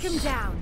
Take him down.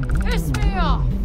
Piss me off!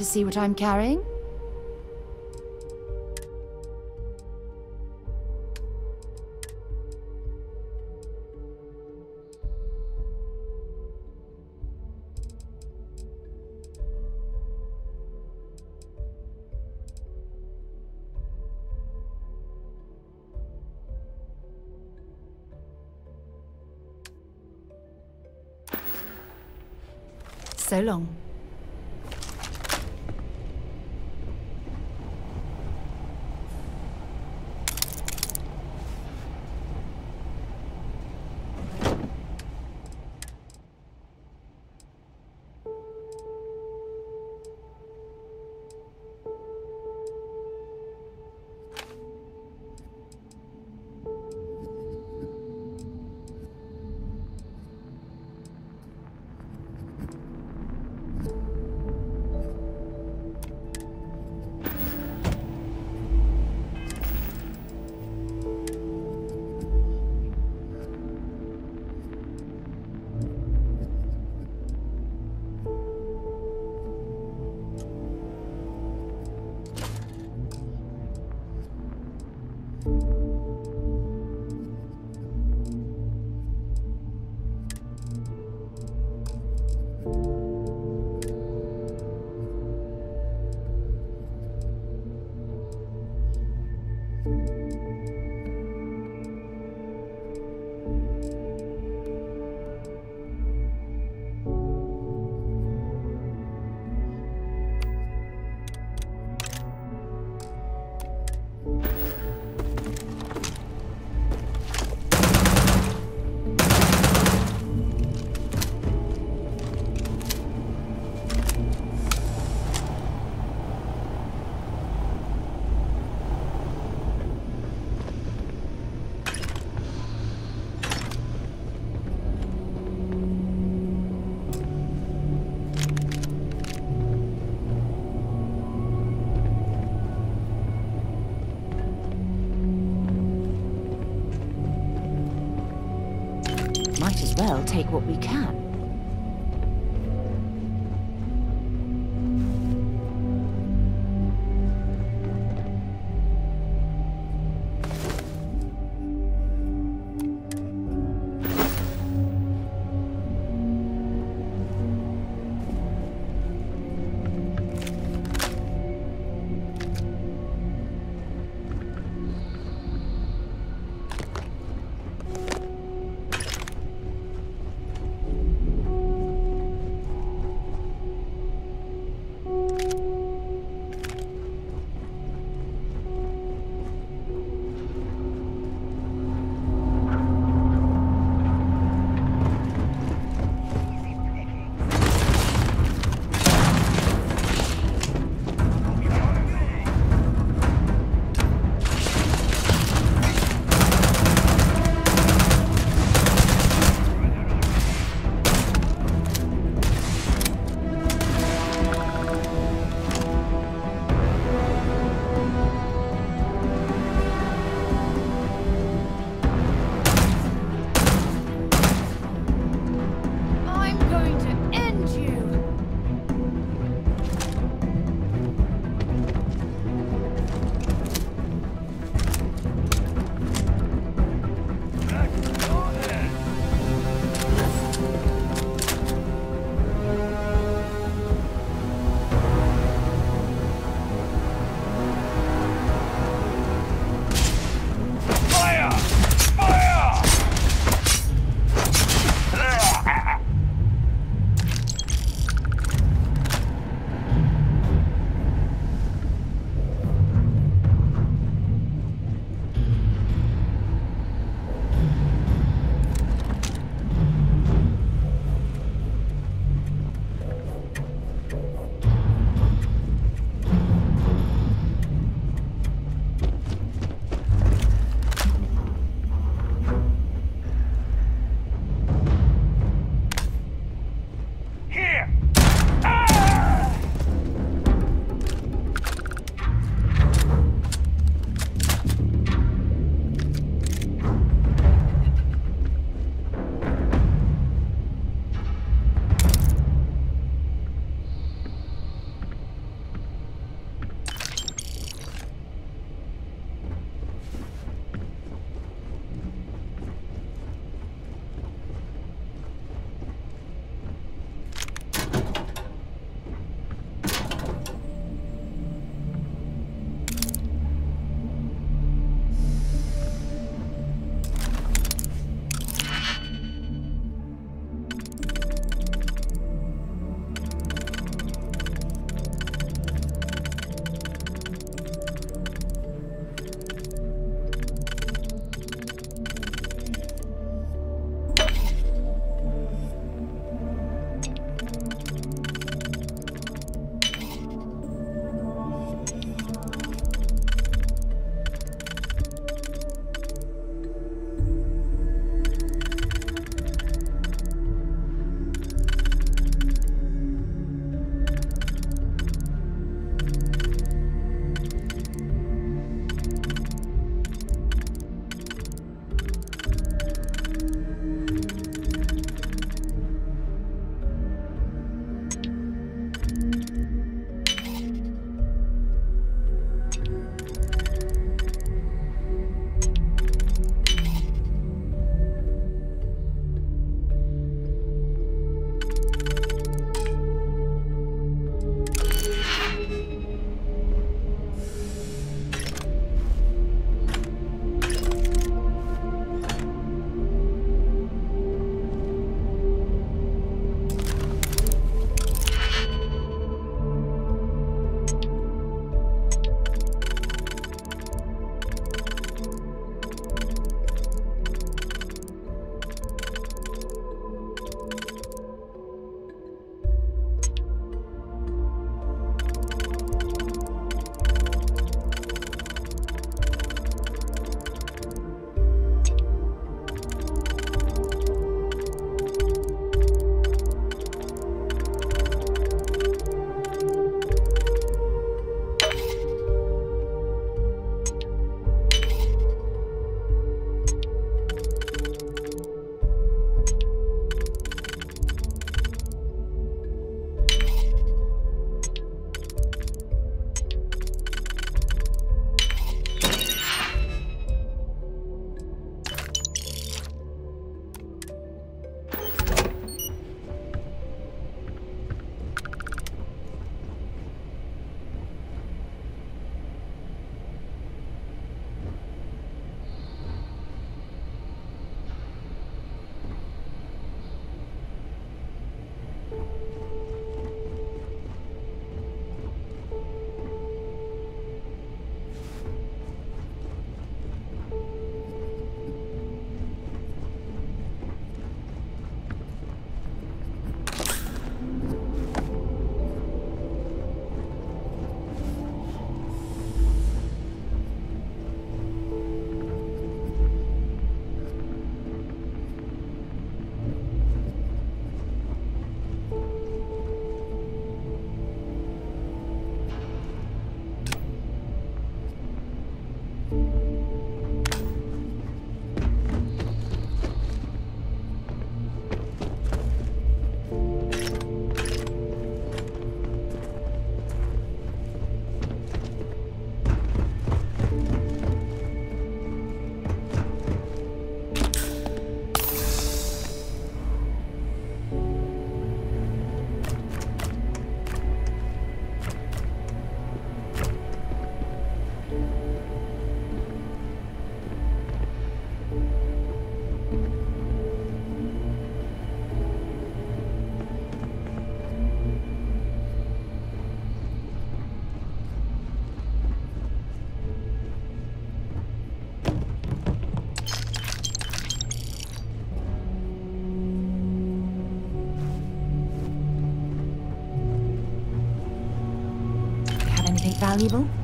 To see what I'm carrying? So long. What we can. valuable?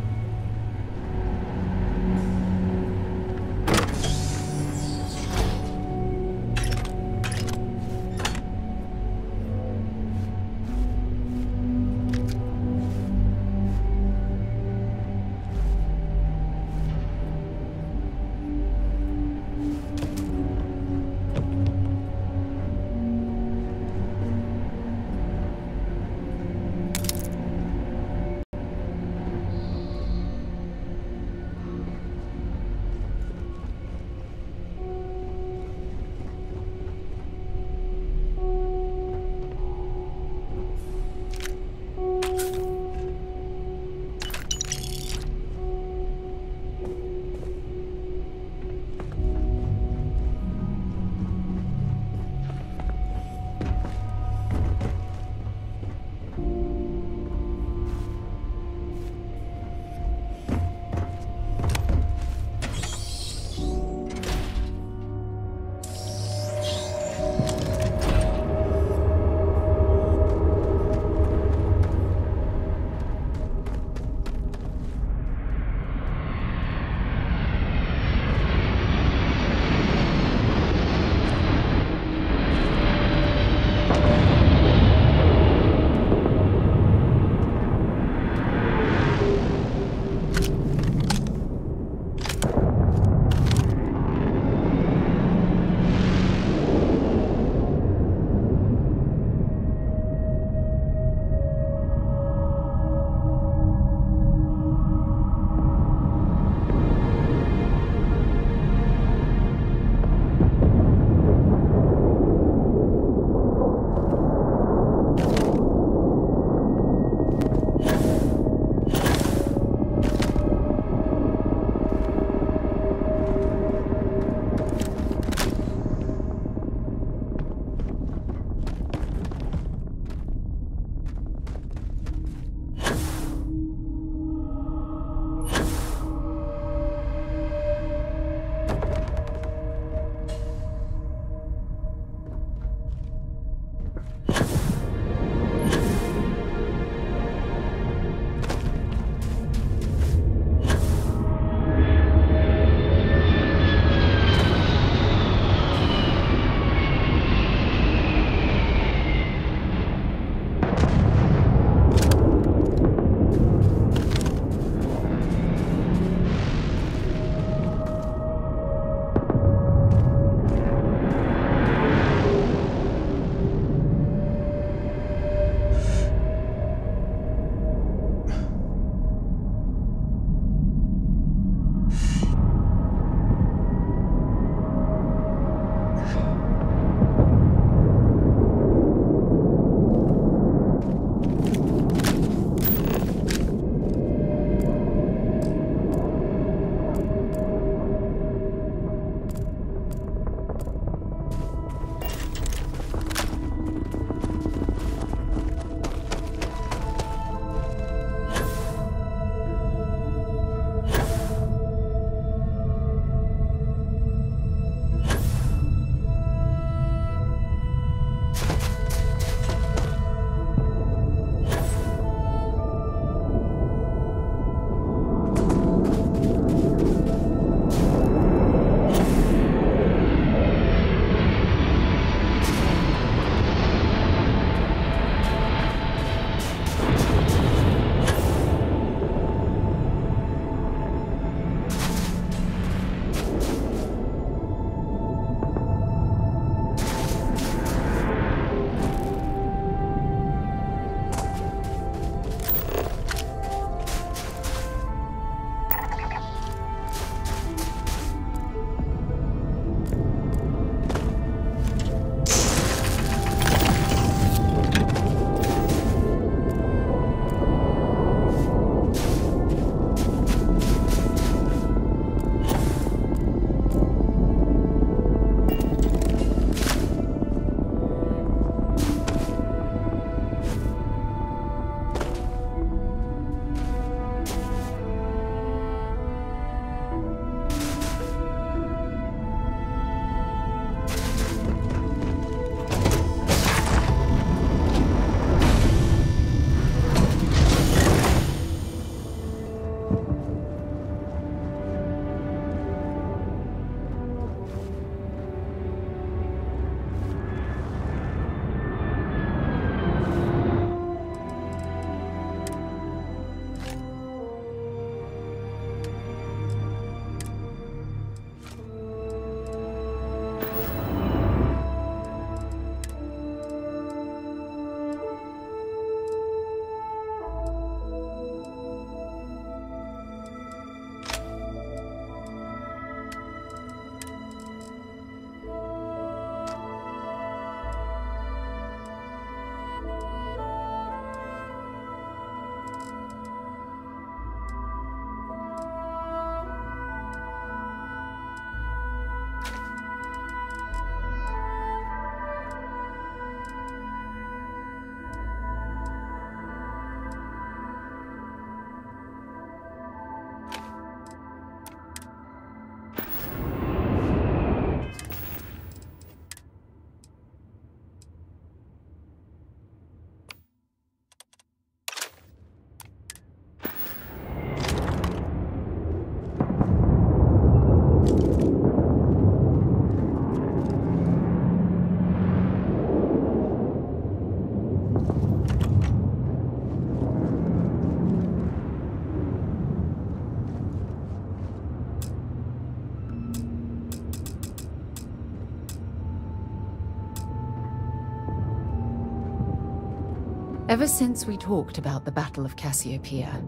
Ever since we talked about the Battle of Cassiopeia,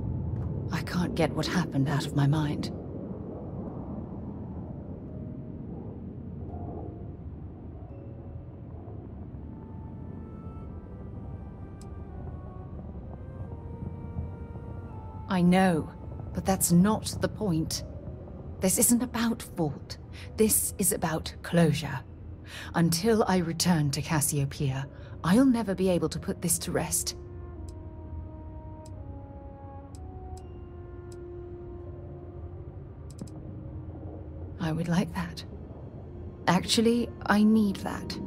I can't get what happened out of my mind. I know, but that's not the point. This isn't about fault. This is about closure. Until I return to Cassiopeia, I'll never be able to put this to rest. I would like that. Actually, I need that.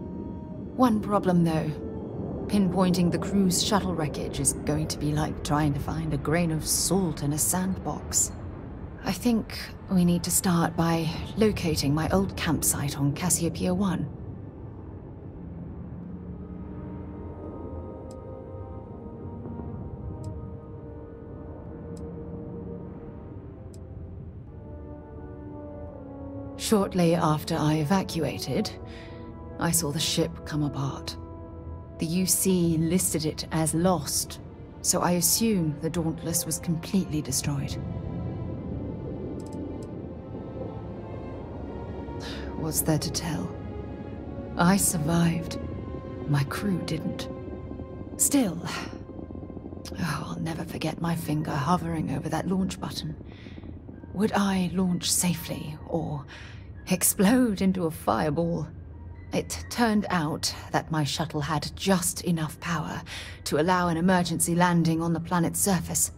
One problem, though. Pinpointing the crew's shuttle wreckage is going to be like trying to find a grain of salt in a sandbox. I think we need to start by locating my old campsite on Cassiopeia 1. Shortly after I evacuated, I saw the ship come apart. The UC listed it as lost, so I assume the Dauntless was completely destroyed. What's there to tell? I survived. My crew didn't. Still, oh, I'll never forget my finger hovering over that launch button. Would I launch safely, or explode into a fireball? It turned out that my shuttle had just enough power to allow an emergency landing on the planet's surface.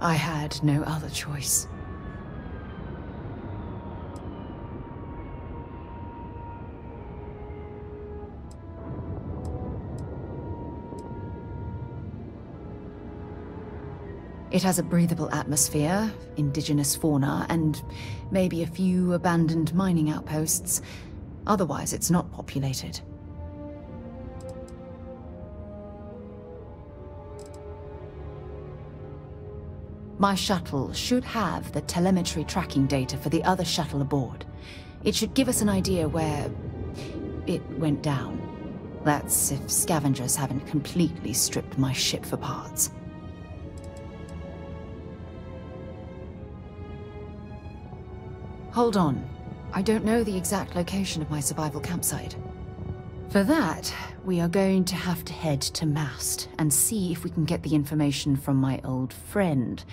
I had no other choice. It has a breathable atmosphere, indigenous fauna, and maybe a few abandoned mining outposts. Otherwise, it's not populated. My shuttle should have the telemetry tracking data for the other shuttle aboard. It should give us an idea where it went down. That's if scavengers haven't completely stripped my ship for parts. Hold on. I don't know the exact location of my survival campsite. For that, we are going to have to head to Mast and see if we can get the information from my old friend,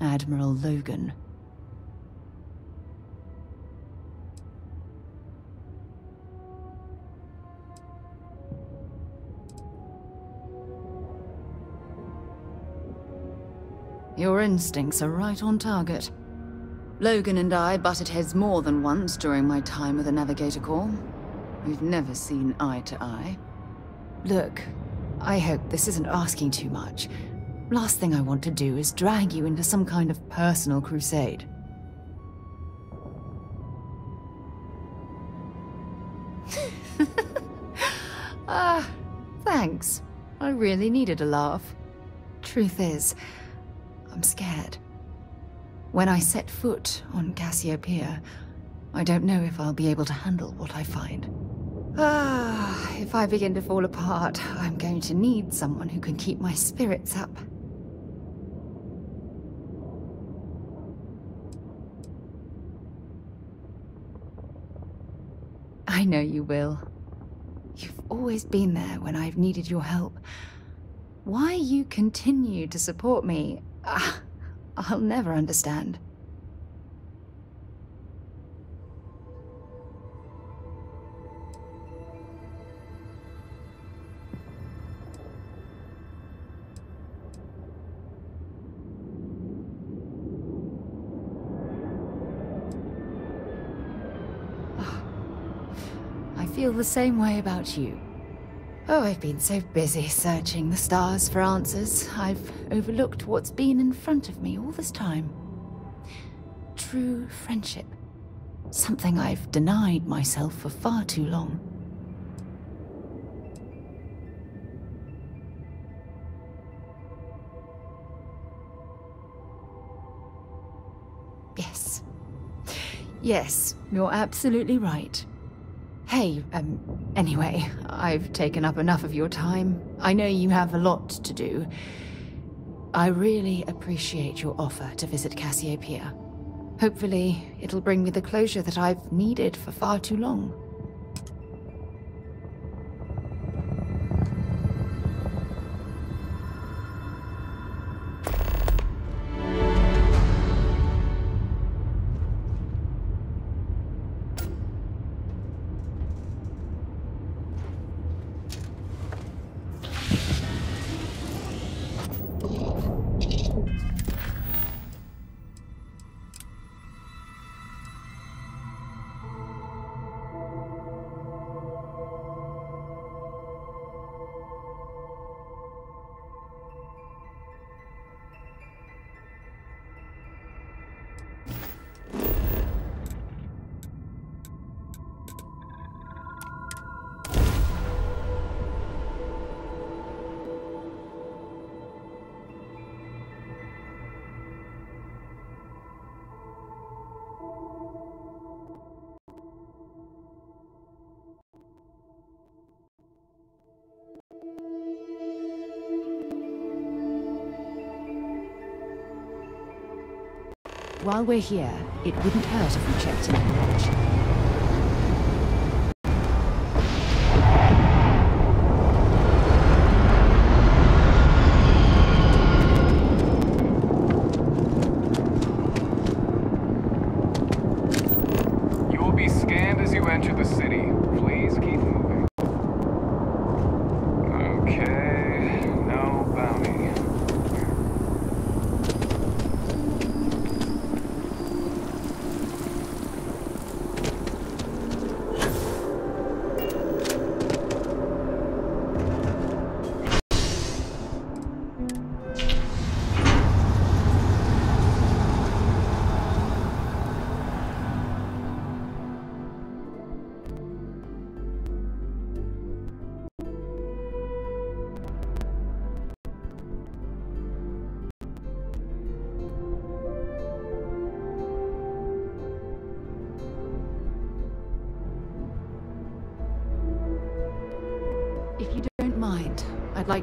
Admiral Logan. Your instincts are right on target. Logan and I butted heads more than once during my time with the Navigator Corps. We've never seen eye to eye. Look, I hope this isn't asking too much. Last thing I want to do is drag you into some kind of personal crusade. Ah, thanks. I really needed a laugh. Truth is, I'm scared. When I set foot on Cassiopeia, I don't know if I'll be able to handle what I find. Ah, if I begin to fall apart, I'm going to need someone who can keep my spirits up. I know you will. You've always been there when I've needed your help. Why you continue to support me, ah, I'll never understand. Ah. I feel the same way about you. Oh, I've been so busy searching the stars for answers, I've overlooked what's been in front of me all this time. True friendship. Something I've denied myself for far too long. Yes. Yes, you're absolutely right. Hey, um, anyway, I've taken up enough of your time. I know you have a lot to do. I really appreciate your offer to visit Cassiopeia. Hopefully, it'll bring me the closure that I've needed for far too long. While we're here, it wouldn't hurt if we checked in.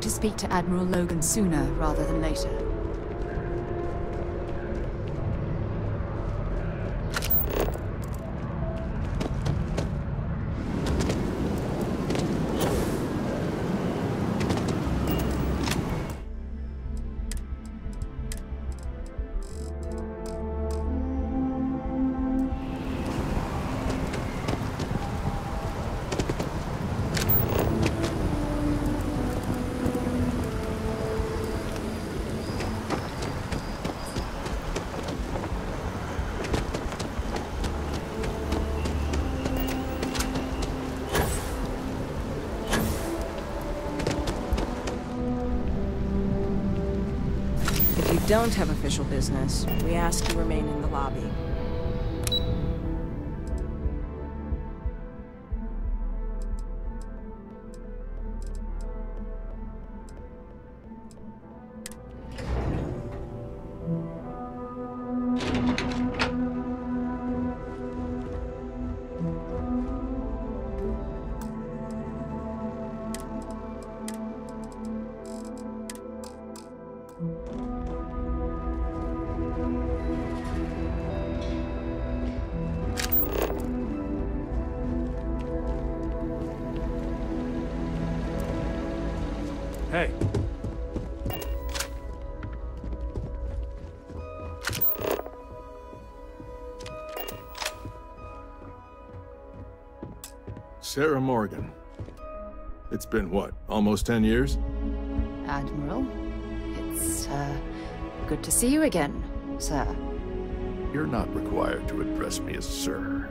To speak to Admiral Logan sooner rather than later. Don't have official business, we ask you remain in the lobby. Sarah Morgan. It's been what, almost 10 years? Admiral, it's, uh, good to see you again, sir. You're not required to address me as sir.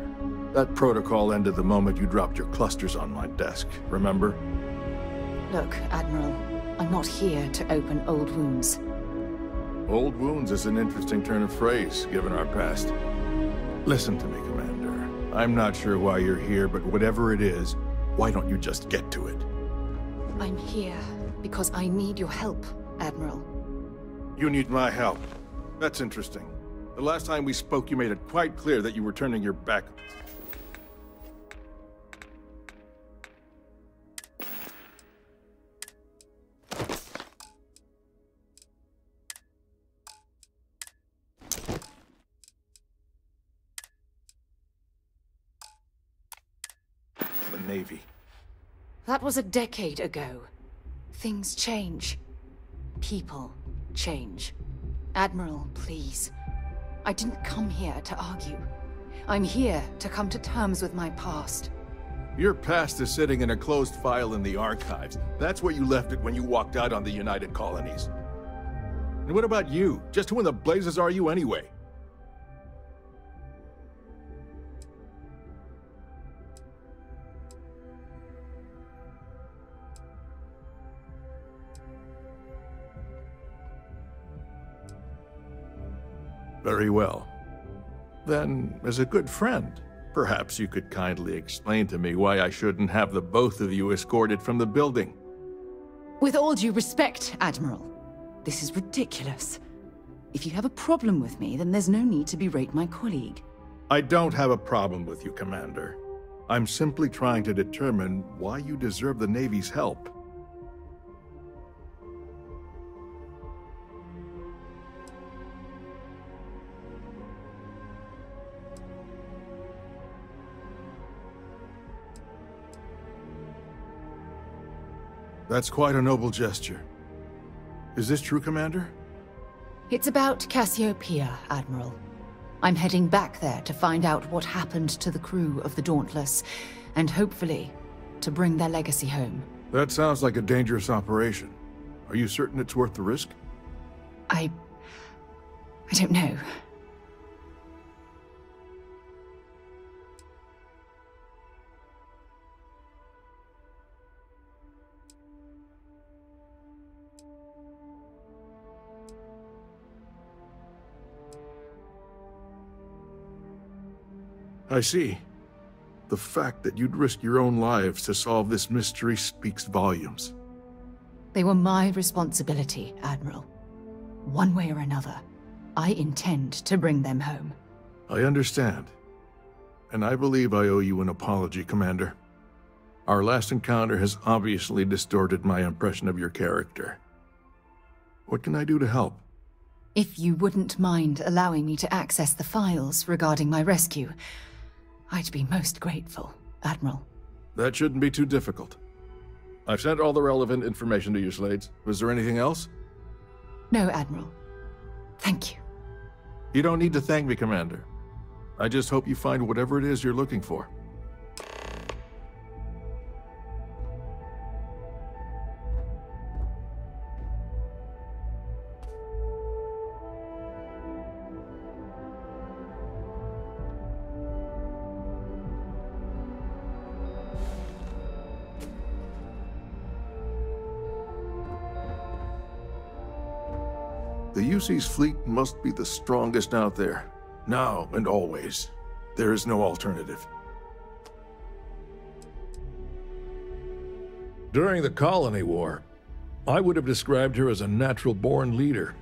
That protocol ended the moment you dropped your clusters on my desk, remember? Look, Admiral, I'm not here to open old wounds. Old wounds is an interesting turn of phrase, given our past. Listen to me, Commander. I'm not sure why you're here, but whatever it is, why don't you just get to it? I'm here because I need your help, Admiral. You need my help. That's interesting. The last time we spoke, you made it quite clear that you were turning your back. That was a decade ago. Things change. People change. Admiral, please. I didn't come here to argue. I'm here to come to terms with my past. Your past is sitting in a closed file in the archives. That's where you left it when you walked out on the United Colonies. And what about you? Just who in the blazes are you anyway? Very well. Then, as a good friend, perhaps you could kindly explain to me why I shouldn't have the both of you escorted from the building. With all due respect, Admiral, this is ridiculous. If you have a problem with me, then there's no need to berate my colleague. I don't have a problem with you, Commander. I'm simply trying to determine why you deserve the Navy's help. That's quite a noble gesture. Is this true, Commander? It's about Cassiopeia, Admiral. I'm heading back there to find out what happened to the crew of the Dauntless, and hopefully, to bring their legacy home. That sounds like a dangerous operation. Are you certain it's worth the risk? I... I don't know. I see. The fact that you'd risk your own lives to solve this mystery speaks volumes. They were my responsibility, Admiral. One way or another, I intend to bring them home. I understand. And I believe I owe you an apology, Commander. Our last encounter has obviously distorted my impression of your character. What can I do to help? If you wouldn't mind allowing me to access the files regarding my rescue, I'd be most grateful, Admiral. That shouldn't be too difficult. I've sent all the relevant information to you, Slades. Was there anything else? No, Admiral. Thank you. You don't need to thank me, Commander. I just hope you find whatever it is you're looking for. The fleet must be the strongest out there, now and always. There is no alternative. During the Colony War, I would have described her as a natural born leader.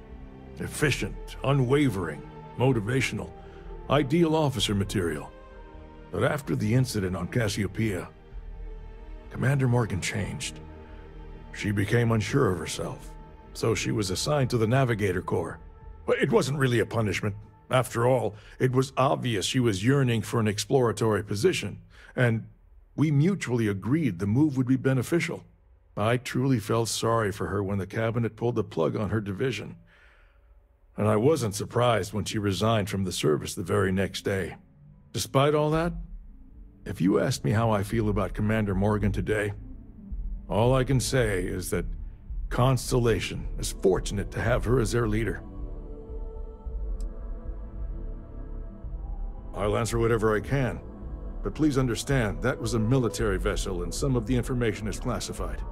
Efficient, unwavering, motivational, ideal officer material. But after the incident on Cassiopeia, Commander Morgan changed. She became unsure of herself, so she was assigned to the Navigator Corps. But it wasn't really a punishment. After all, it was obvious she was yearning for an exploratory position, and we mutually agreed the move would be beneficial. I truly felt sorry for her when the cabinet pulled the plug on her division. And I wasn't surprised when she resigned from the service the very next day. Despite all that, if you ask me how I feel about Commander Morgan today, all I can say is that Constellation is fortunate to have her as their leader. I'll answer whatever I can, but please understand that was a military vessel and some of the information is classified.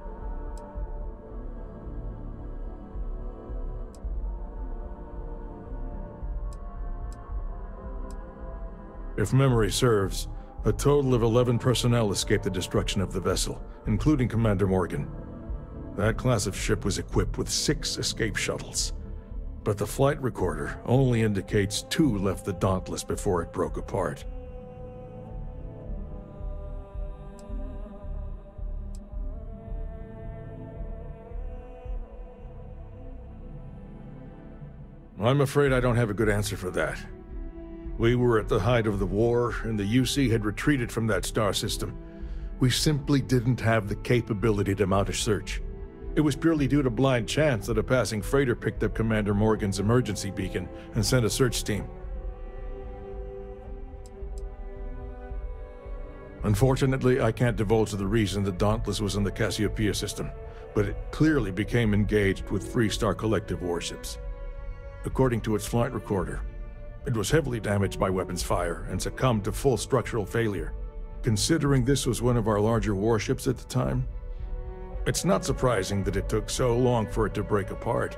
If memory serves, a total of 11 personnel escaped the destruction of the vessel, including Commander Morgan. That class of ship was equipped with six escape shuttles. But the flight recorder only indicates two left the Dauntless before it broke apart. I'm afraid I don't have a good answer for that. We were at the height of the war, and the UC had retreated from that star system. We simply didn't have the capability to mount a search. It was purely due to blind chance that a passing freighter picked up Commander Morgan's emergency beacon and sent a search team. Unfortunately, I can't divulge the reason the Dauntless was in the Cassiopeia system, but it clearly became engaged with Freestar Collective warships. According to its flight recorder, it was heavily damaged by weapons fire and succumbed to full structural failure. Considering this was one of our larger warships at the time, it's not surprising that it took so long for it to break apart.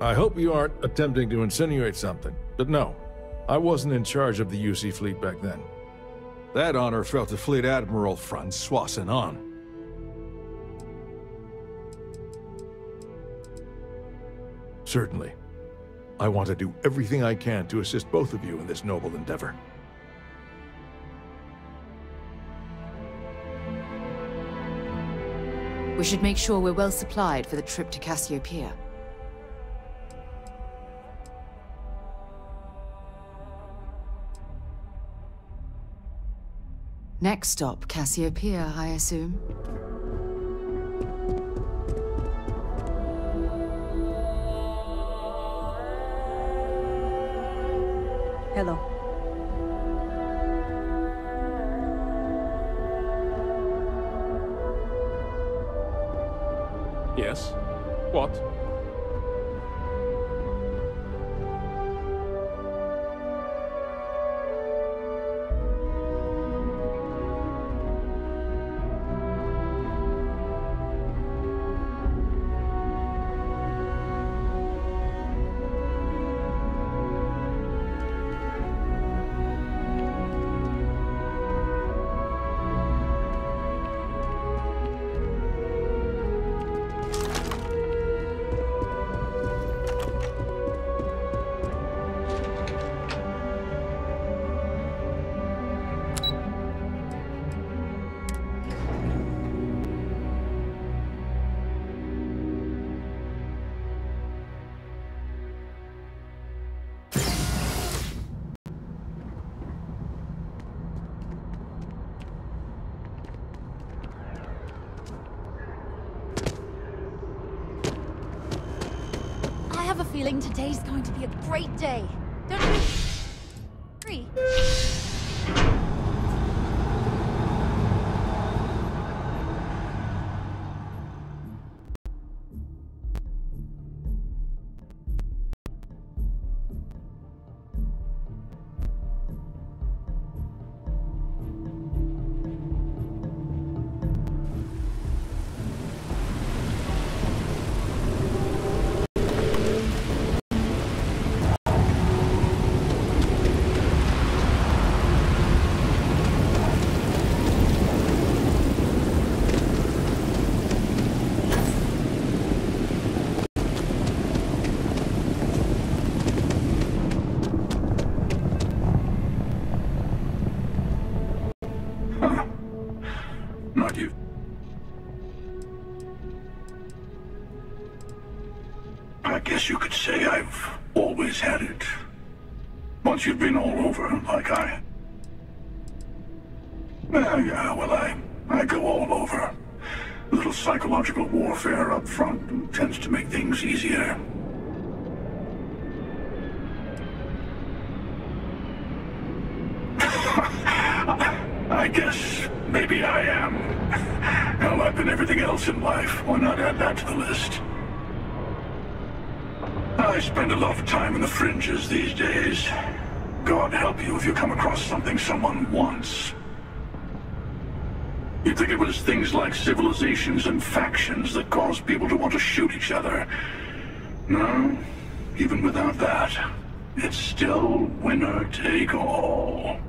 I hope you aren't attempting to insinuate something, but no, I wasn't in charge of the UC fleet back then. That honor fell to Fleet Admiral Francois Sanon. Certainly. I want to do everything I can to assist both of you in this noble endeavor. We should make sure we're well supplied for the trip to Cassiopeia. Next stop, Cassiopeia, I assume. Hello. Have a feeling today's going to be a great day. Things like civilizations and factions that cause people to want to shoot each other. No, even without that, it's still winner take all.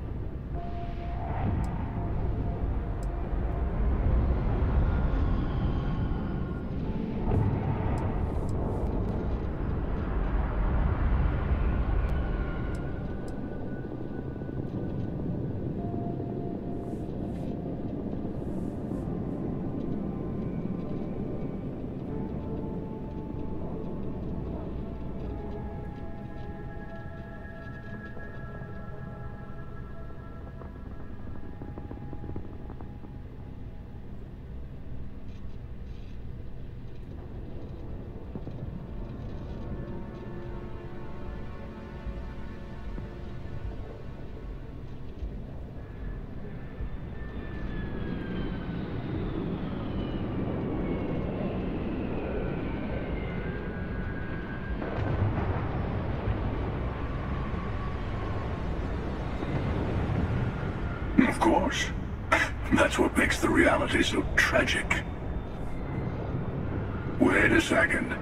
Wait a second.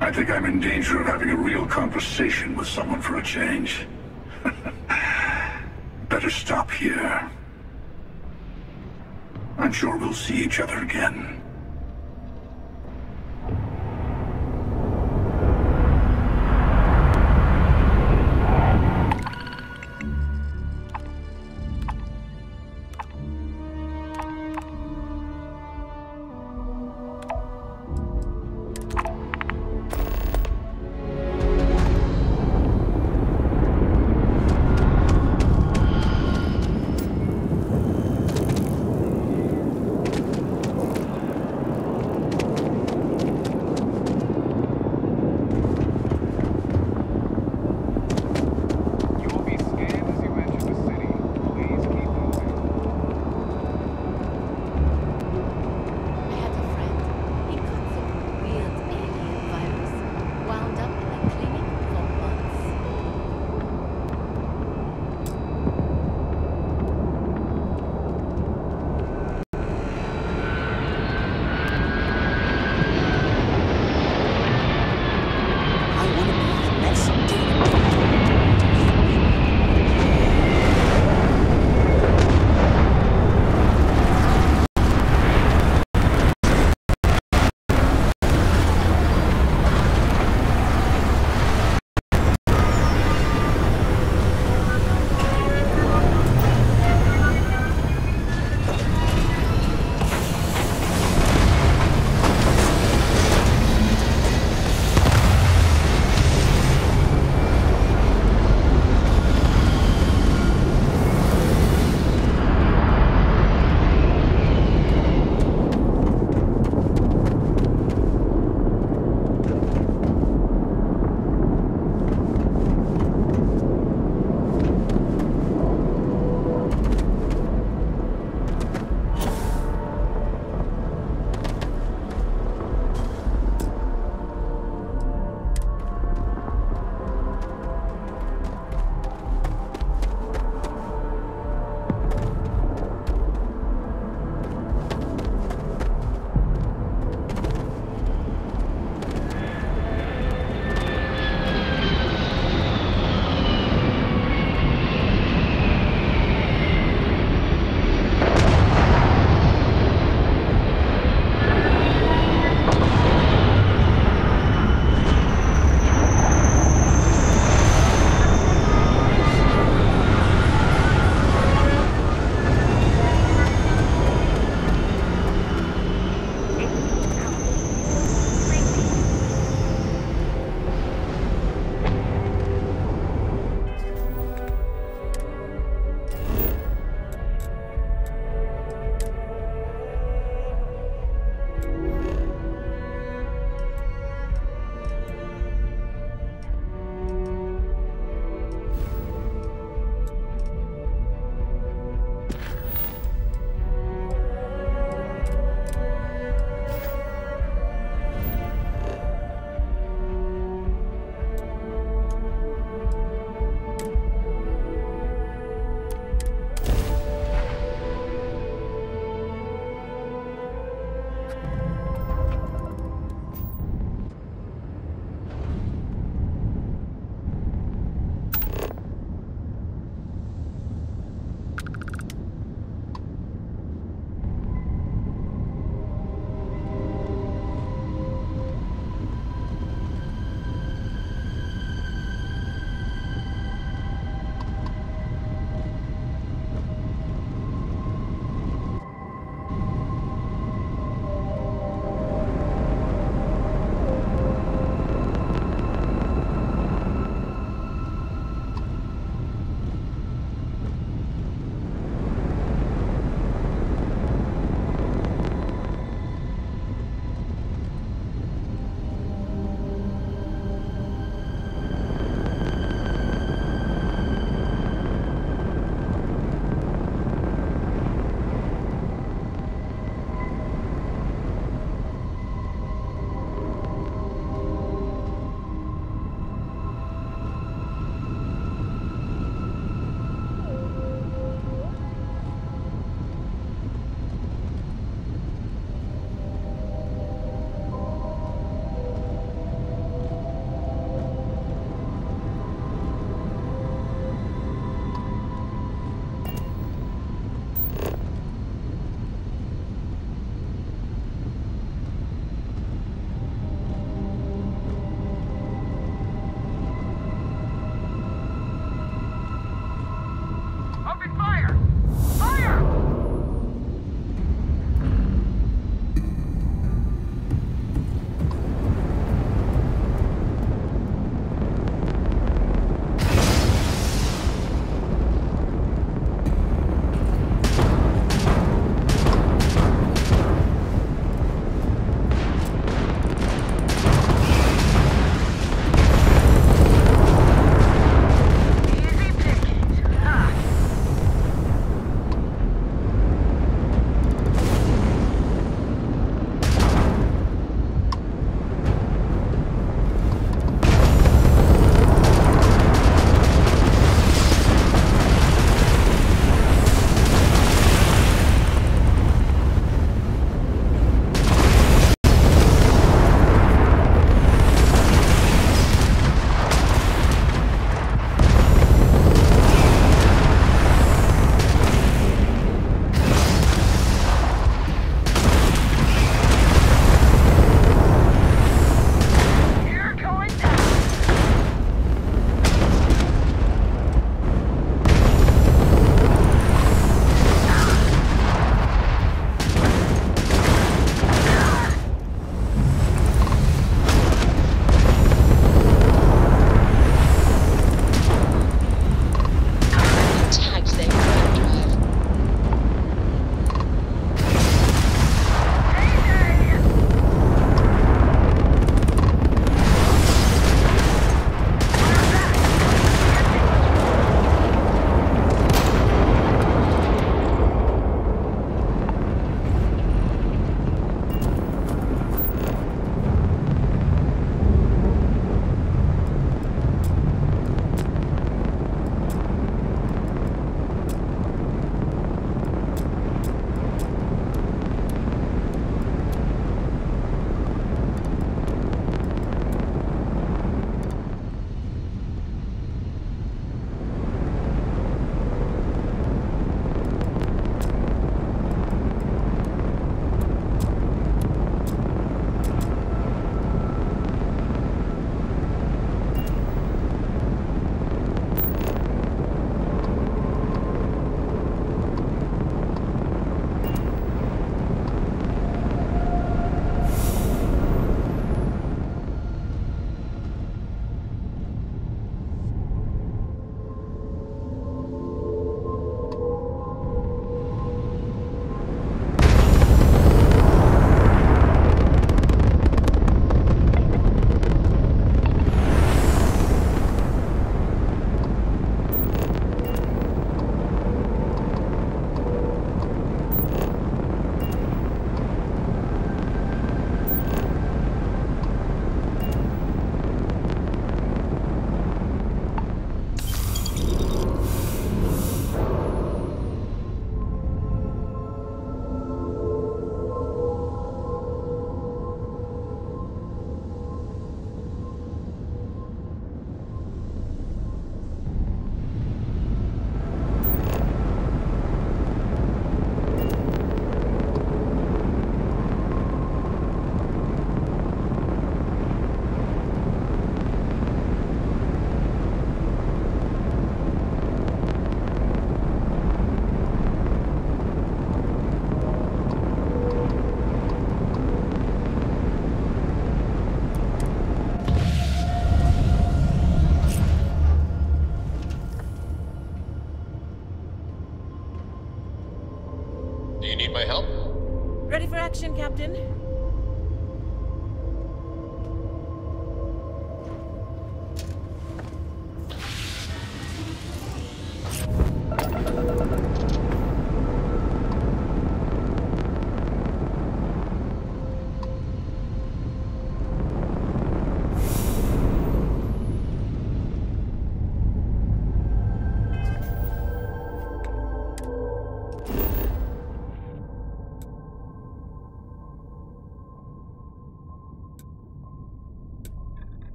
I think I'm in danger of having a real conversation with someone for a change. Better stop here. I'm sure we'll see each other again.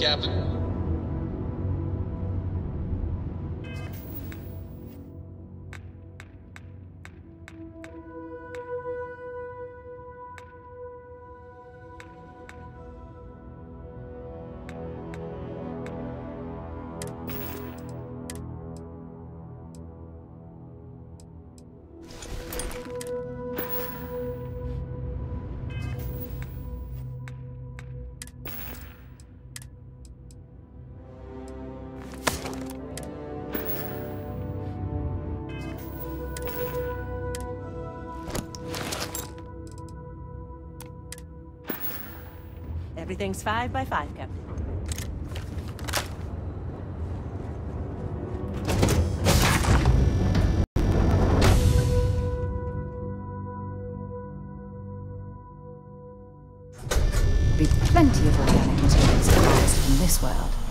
What's Everything's five by five, Captain. Be plenty of organic materials harvest from this world.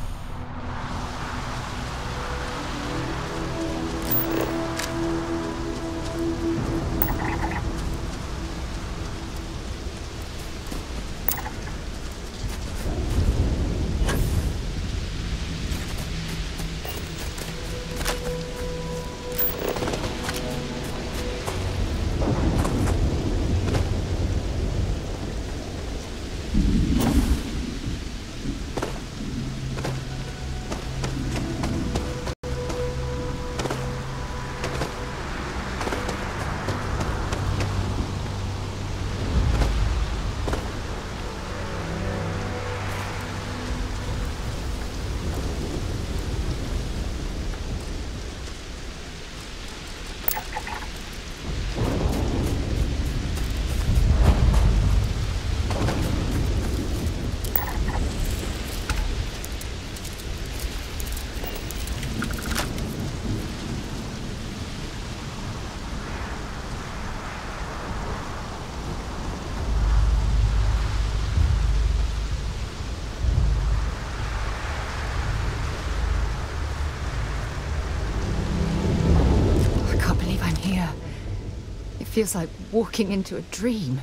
Feels like walking into a dream.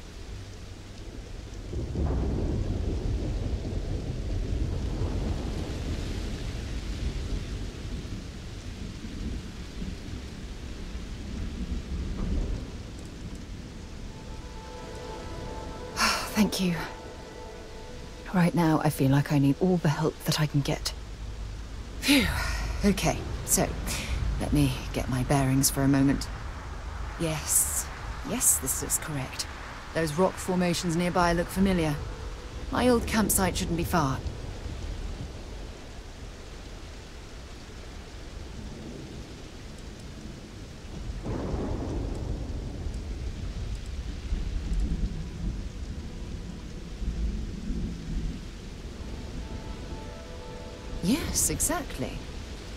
Thank you. Right now, I feel like I need all the help that I can get. Phew. Okay, so let me get my bearings for a moment. Yes, yes, this is correct. Those rock formations nearby look familiar. My old campsite shouldn't be far. Yes, exactly.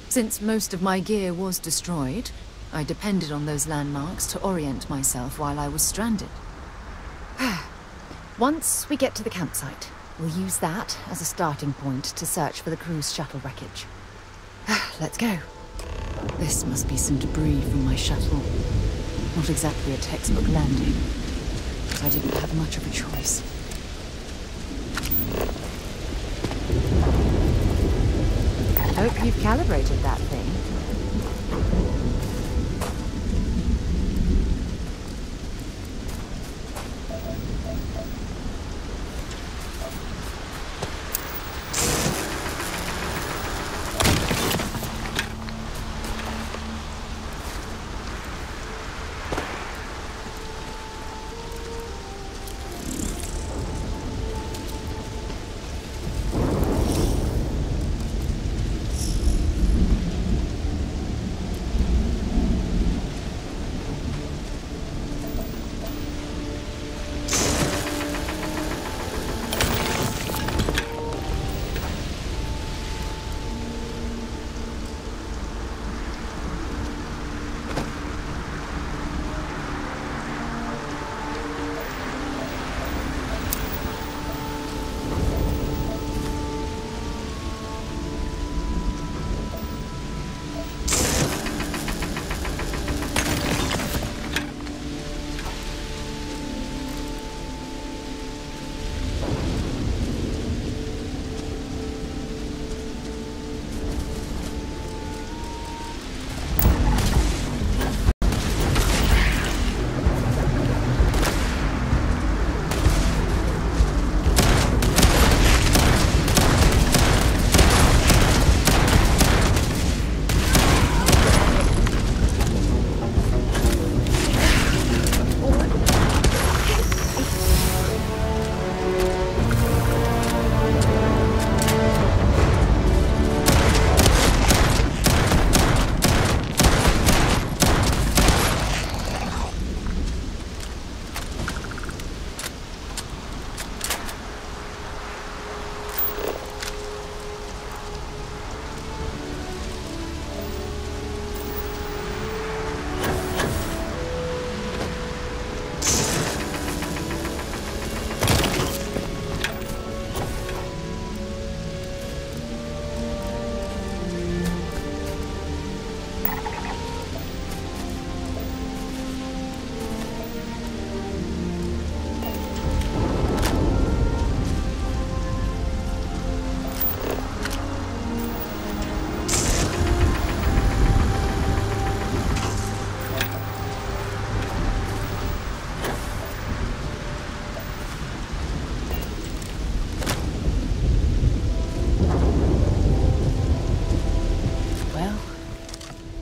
Since most of my gear was destroyed, I depended on those landmarks to orient myself while I was stranded. Once we get to the campsite, we'll use that as a starting point to search for the cruise shuttle wreckage. Let's go. This must be some debris from my shuttle. Not exactly a textbook landing, but I didn't have much of a choice. I hope you've calibrated that thing.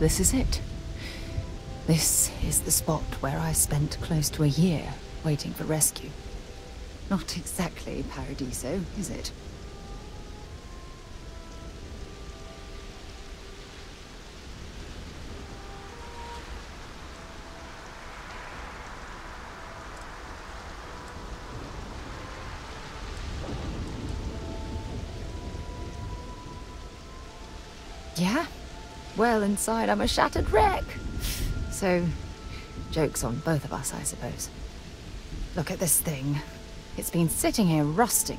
This is it. This is the spot where I spent close to a year waiting for rescue. Not exactly Paradiso, is it? Yeah? Well, inside I'm a shattered wreck. So, joke's on both of us, I suppose. Look at this thing. It's been sitting here rusting.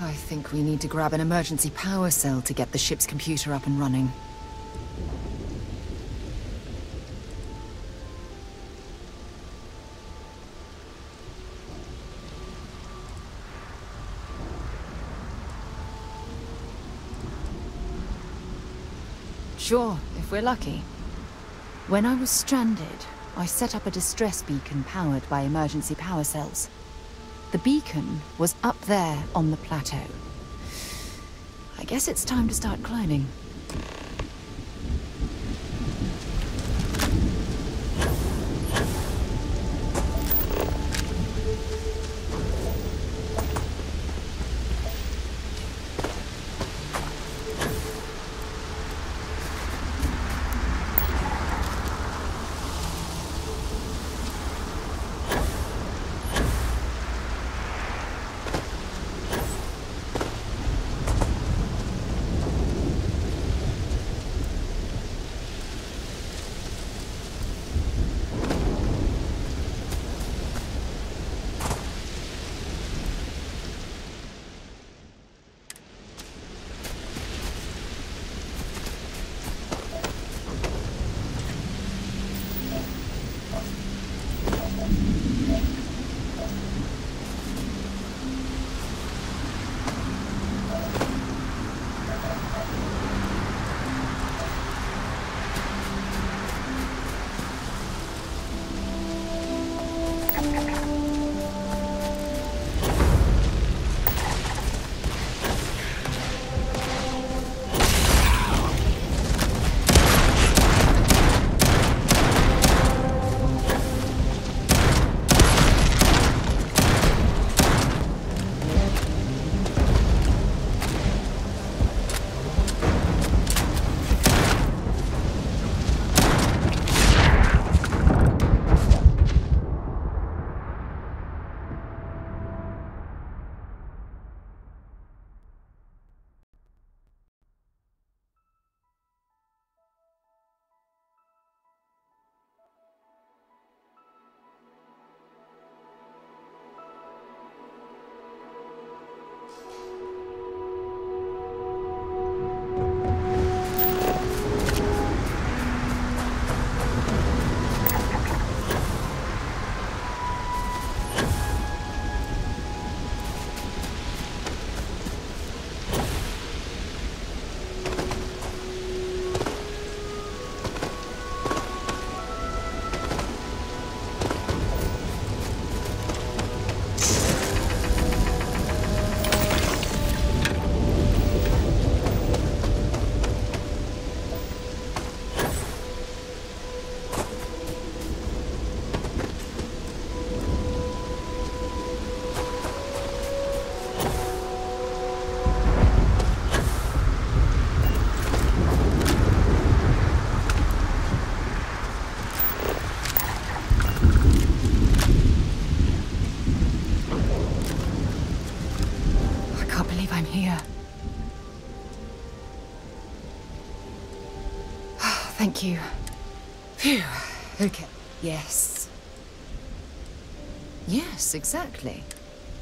I think we need to grab an emergency power cell to get the ship's computer up and running. Sure, if we're lucky. When I was stranded, I set up a distress beacon powered by emergency power cells. The beacon was up there on the plateau. I guess it's time to start climbing. You. Phew. Okay. Yes. Yes, exactly.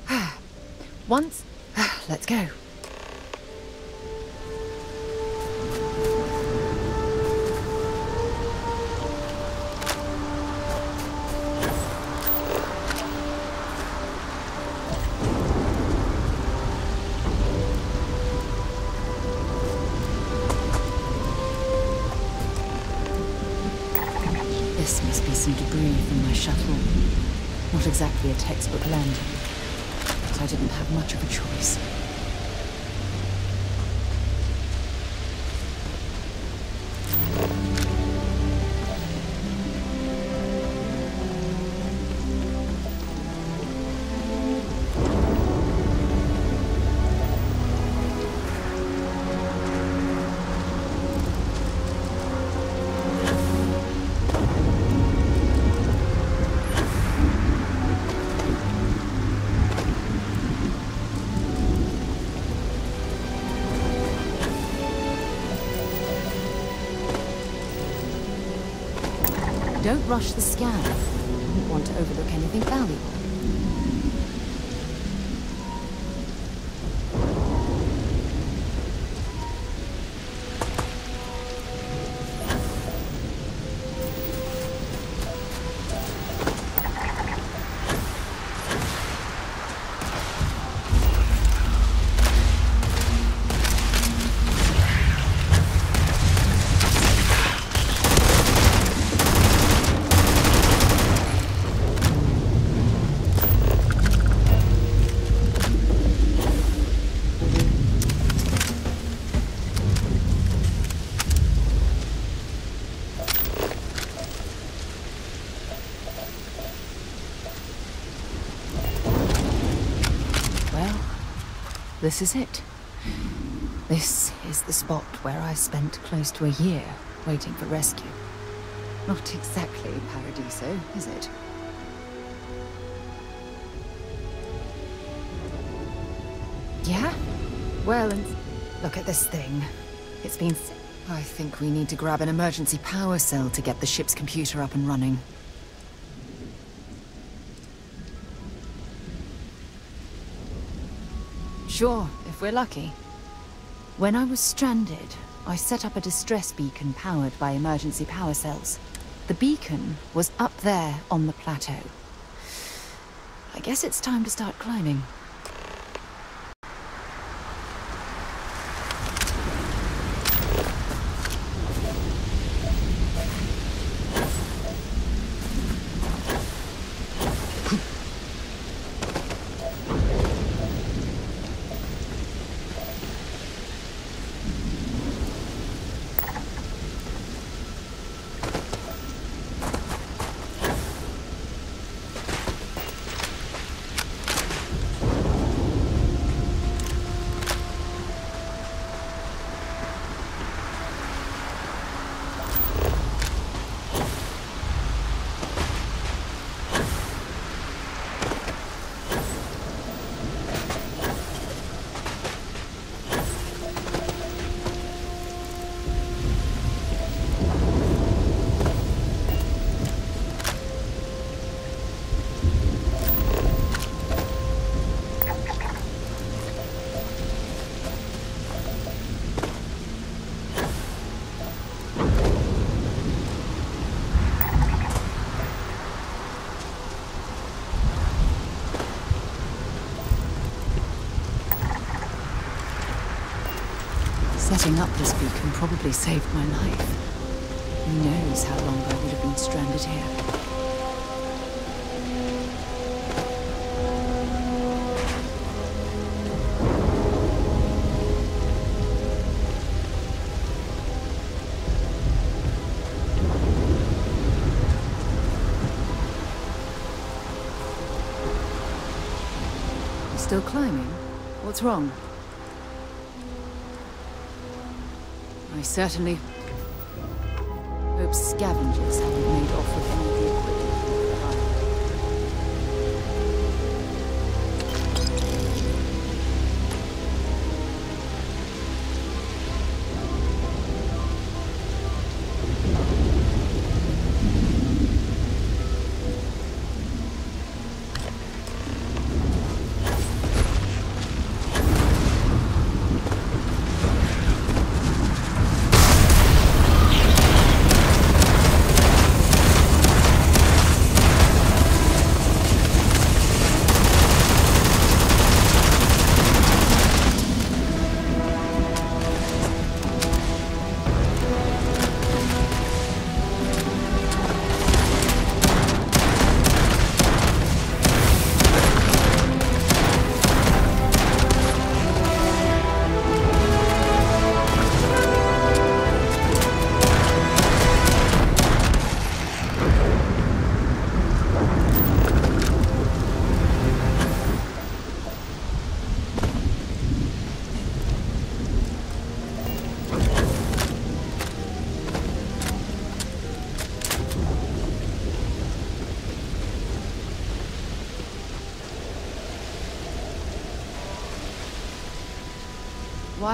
Once... Let's go. Don't rush the scan. Wouldn't want to overlook anything valuable. This is it. This is the spot where I spent close to a year waiting for rescue. Not exactly Paradiso, is it? Yeah? Well, and look at this thing. It's been... I think we need to grab an emergency power cell to get the ship's computer up and running. Sure, if we're lucky. When I was stranded, I set up a distress beacon powered by emergency power cells. The beacon was up there on the plateau. I guess it's time to start climbing. Setting up this beacon probably saved my life. Who knows how long I would have been stranded here. Still climbing? What's wrong? Certainly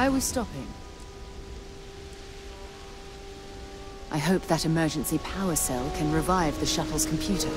why are we stopping? I hope that emergency power cell can revive the shuttle's computer.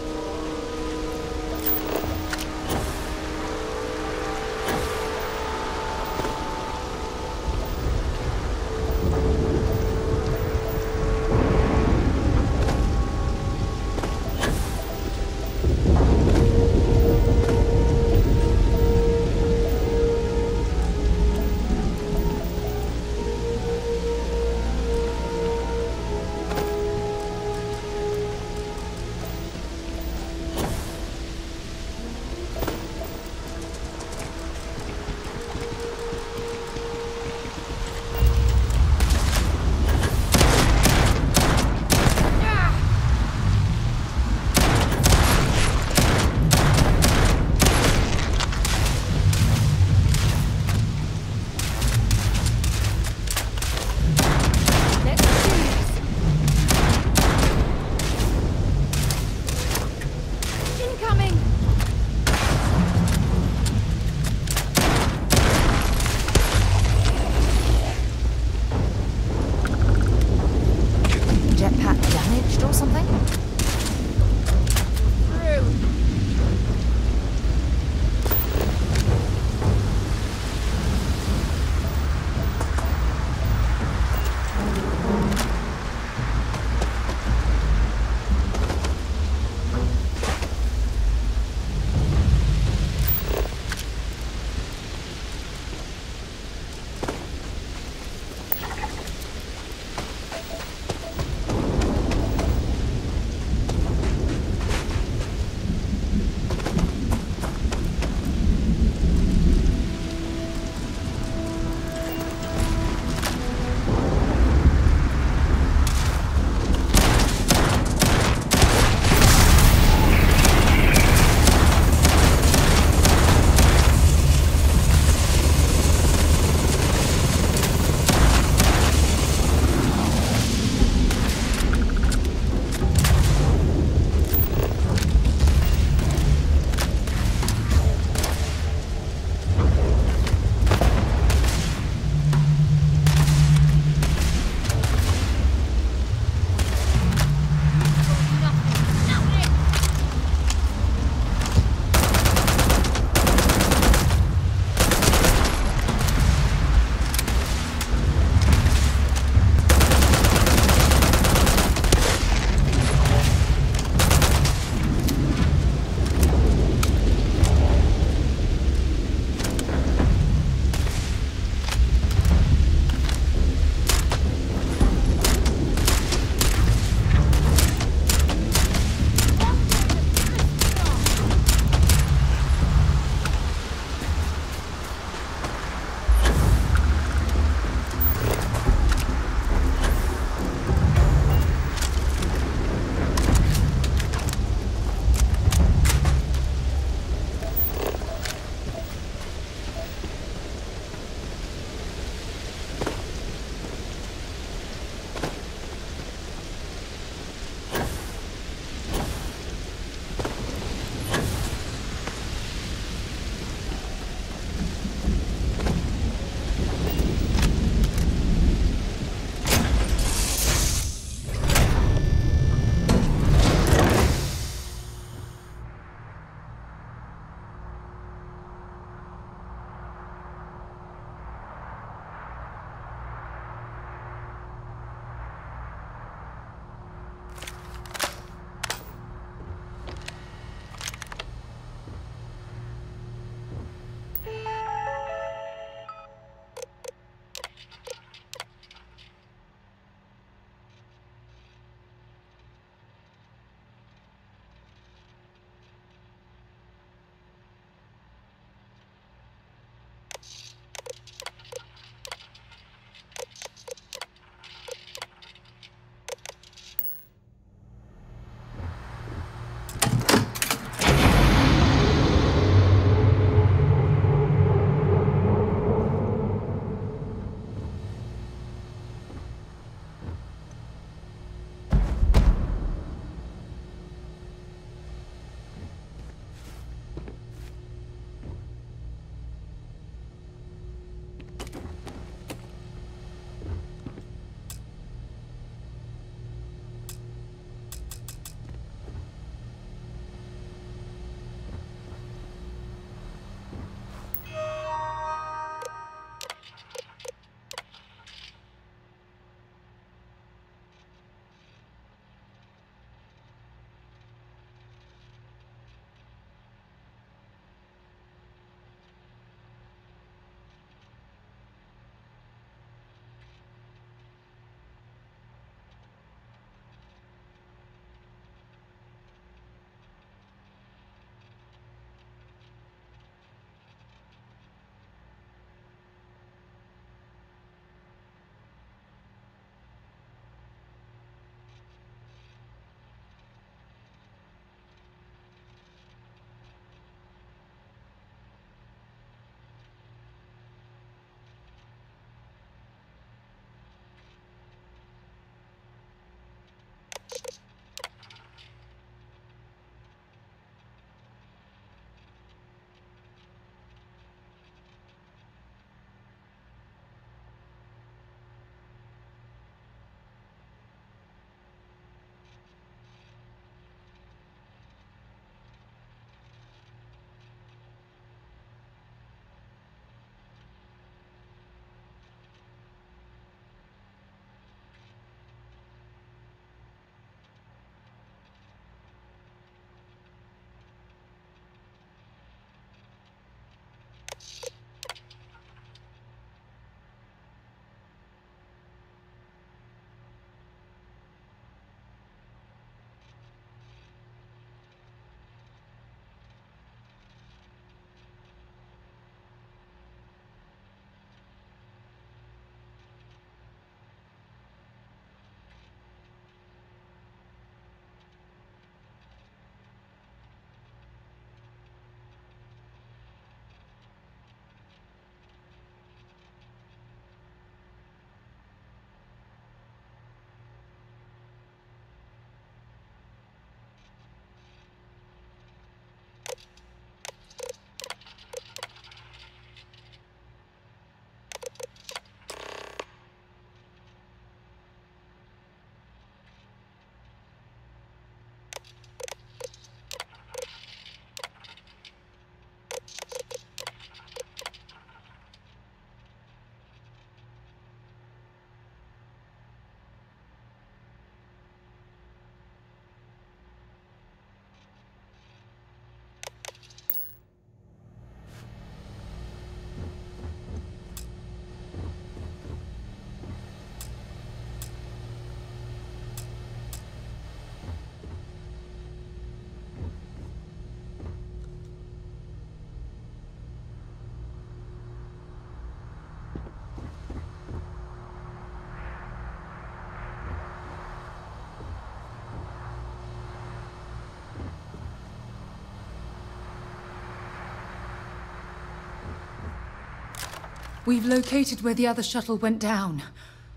We've located where the other shuttle went down.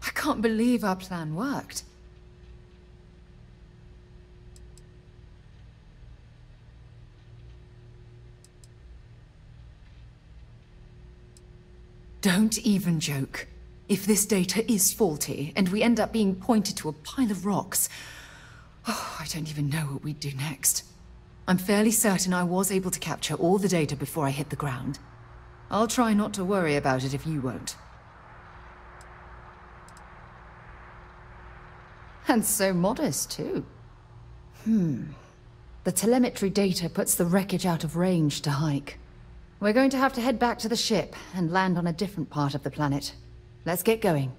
I can't believe our plan worked. Don't even joke. If this data is faulty, and we end up being pointed to a pile of rocks, oh, I don't even know what we'd do next. I'm fairly certain I was able to capture all the data before I hit the ground. I'll try not to worry about it if you won't. And so modest, too. Hmm. The telemetry data puts the wreckage out of range to hike. We're going to have to head back to the ship and land on a different part of the planet. Let's get going.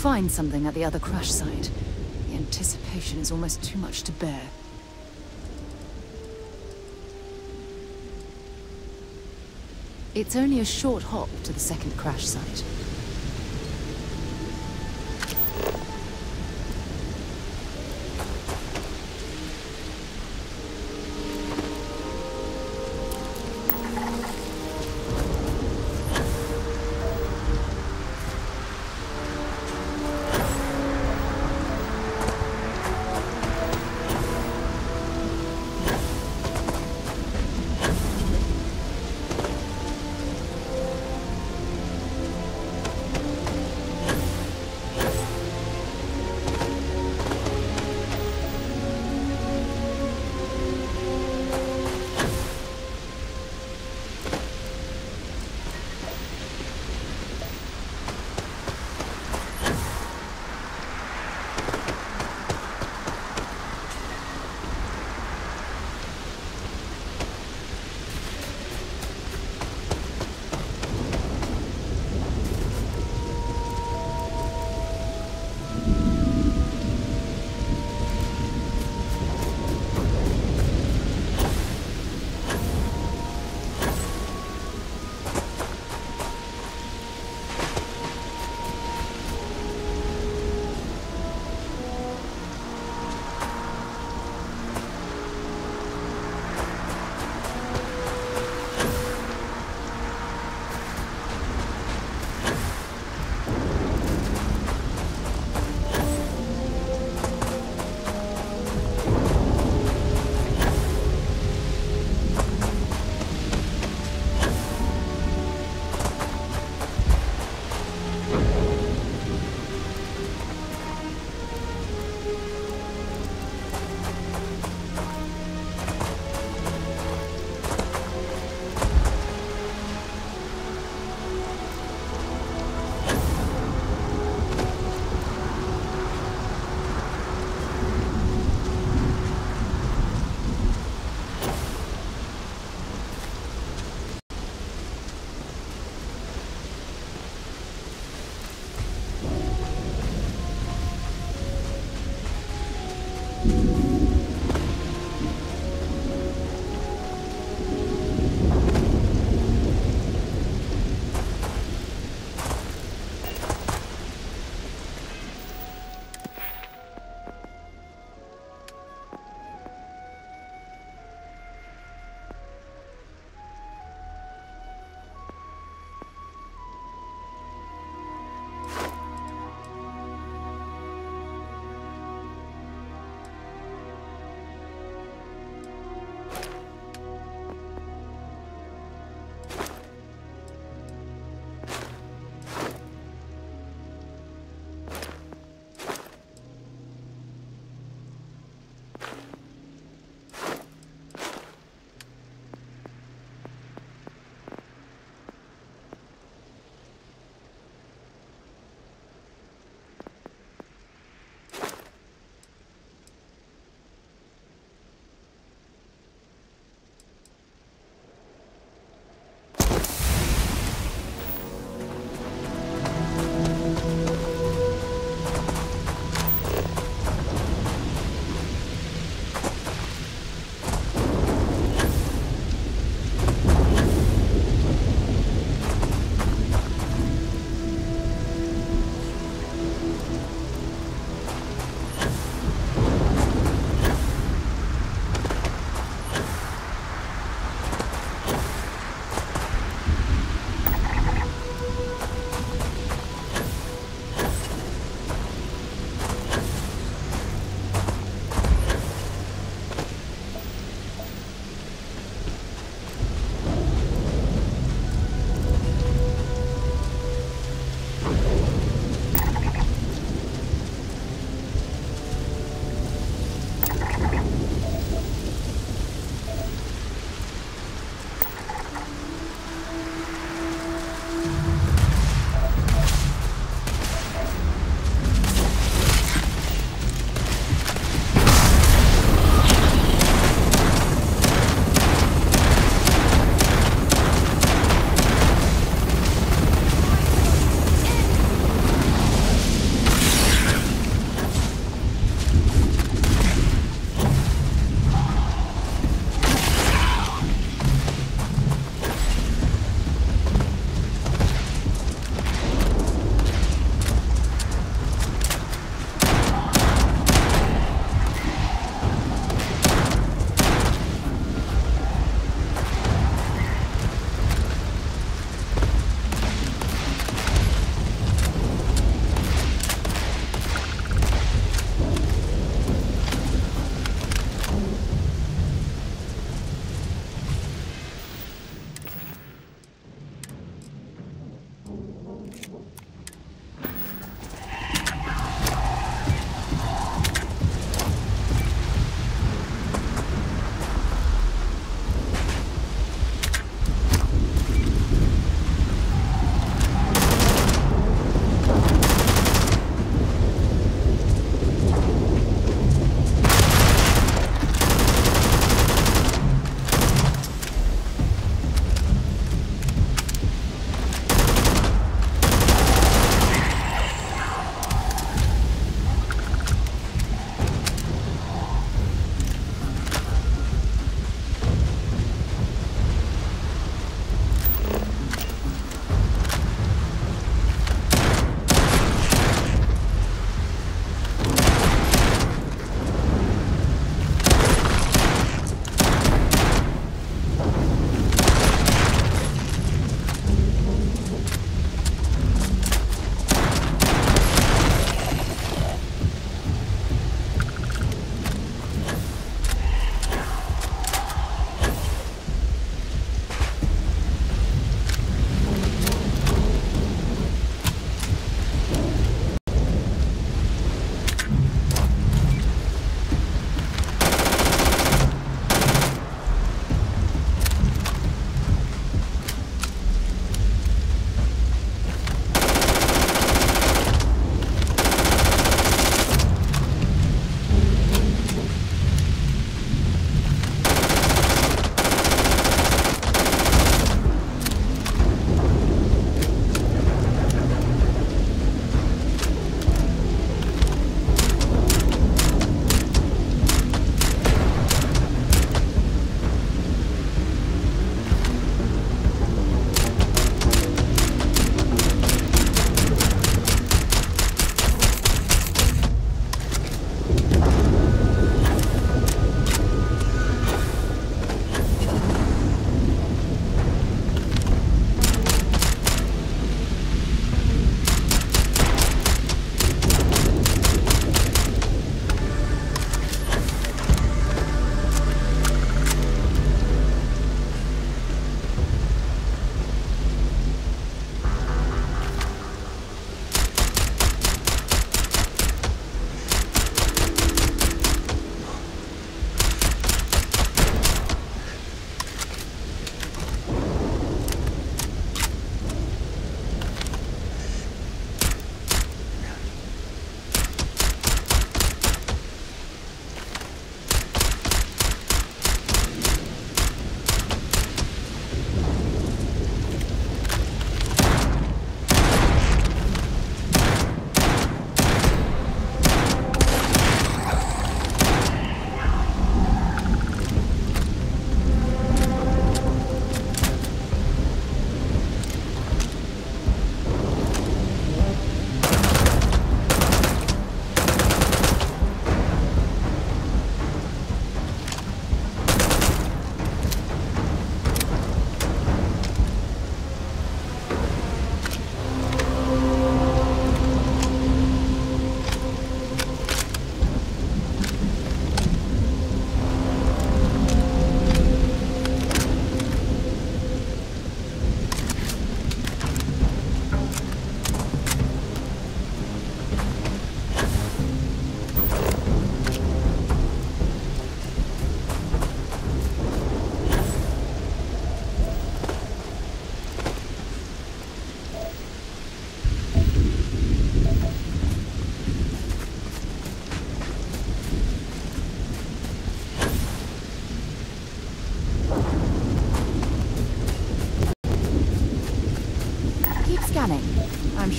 Find something at the other crash site. The anticipation is almost too much to bear. It's only a short hop to the second crash site.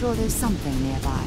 Sure there's something nearby.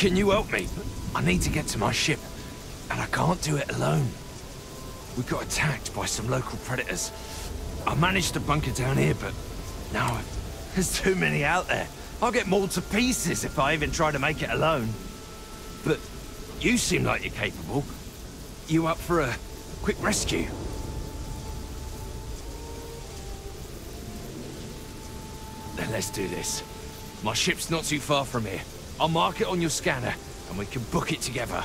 Can you help me? I need to get to my ship, and I can't do it alone. We got attacked by some local predators. I managed to bunker down here, but now there's too many out there. I'll get mauled to pieces if I even try to make it alone. But you seem like you're capable. You up for a quick rescue? Then let's do this. My ship's not too far from here. I'll mark it on your scanner, and we can book it together.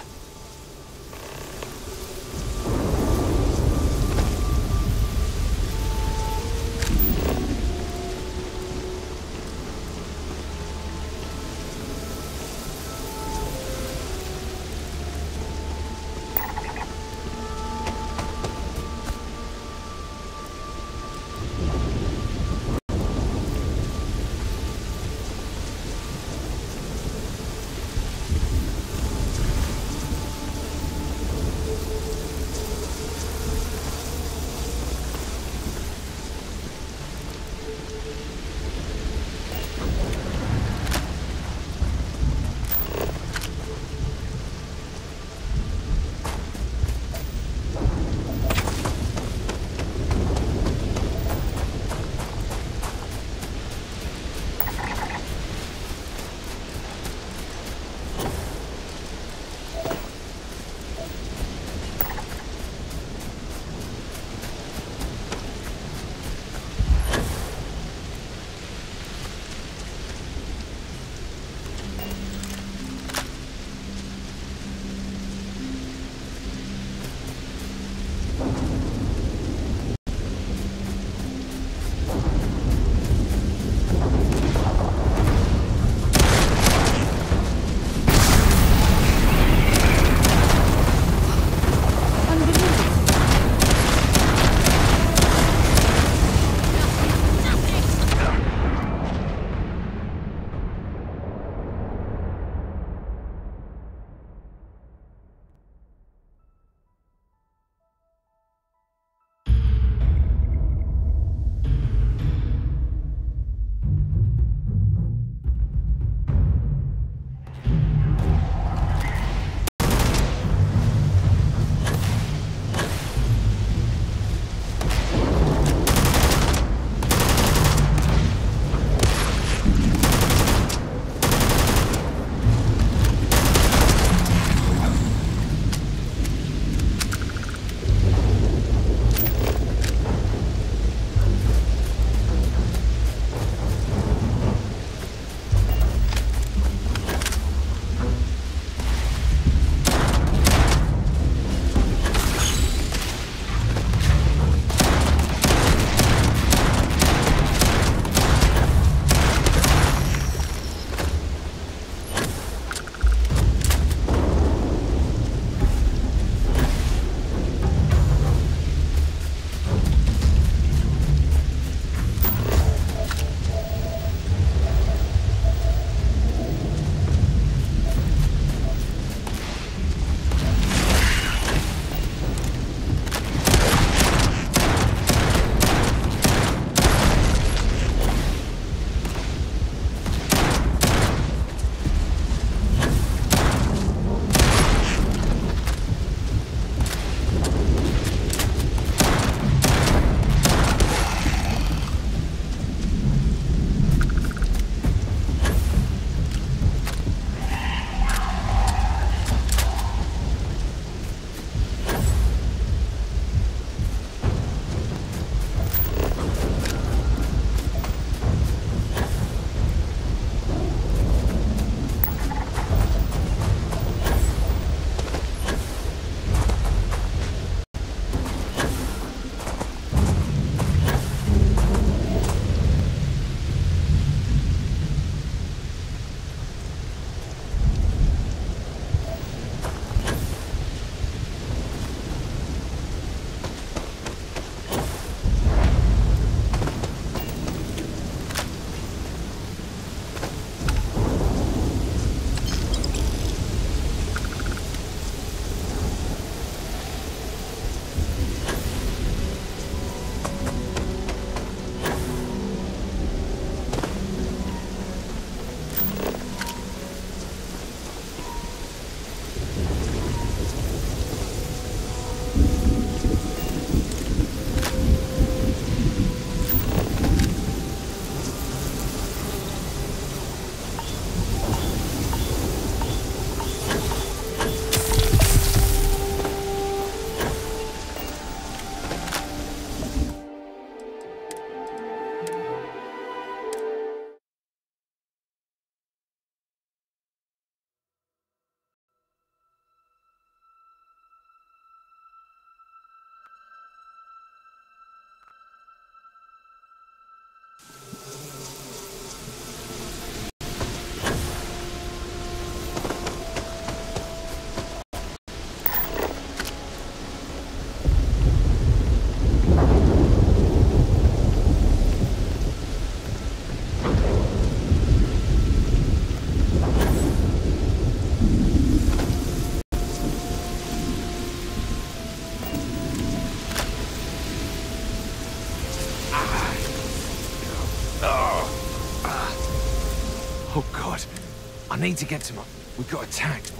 Need to get to my... We got attacked.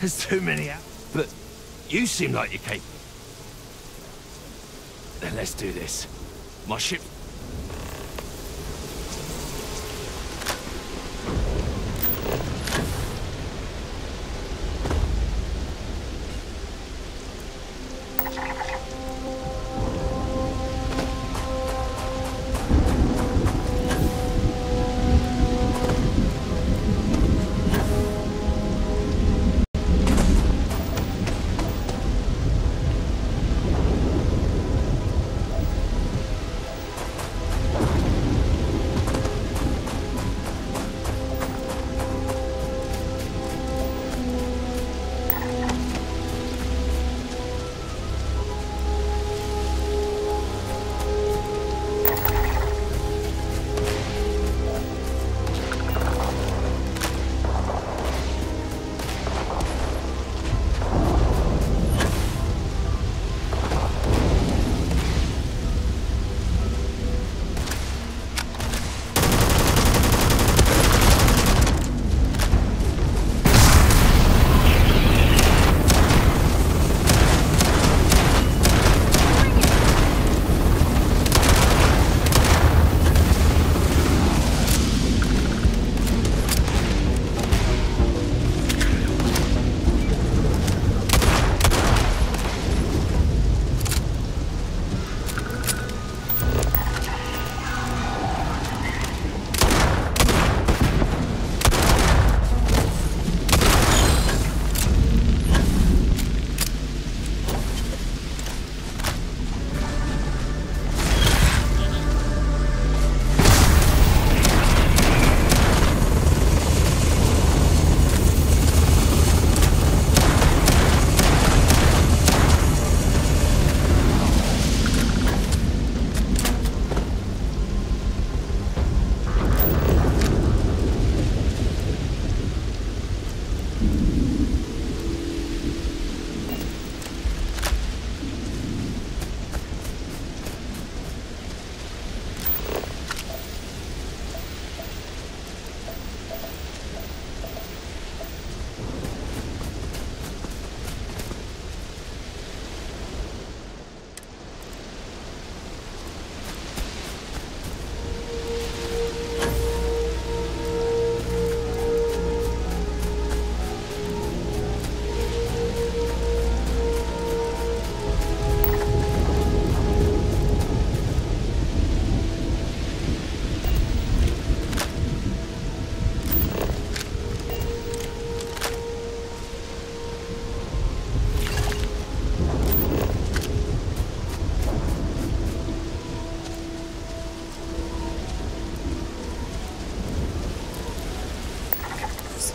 There's too many out. But you seem like you're capable. Then let's do this. My ship...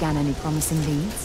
Scan any promising leads?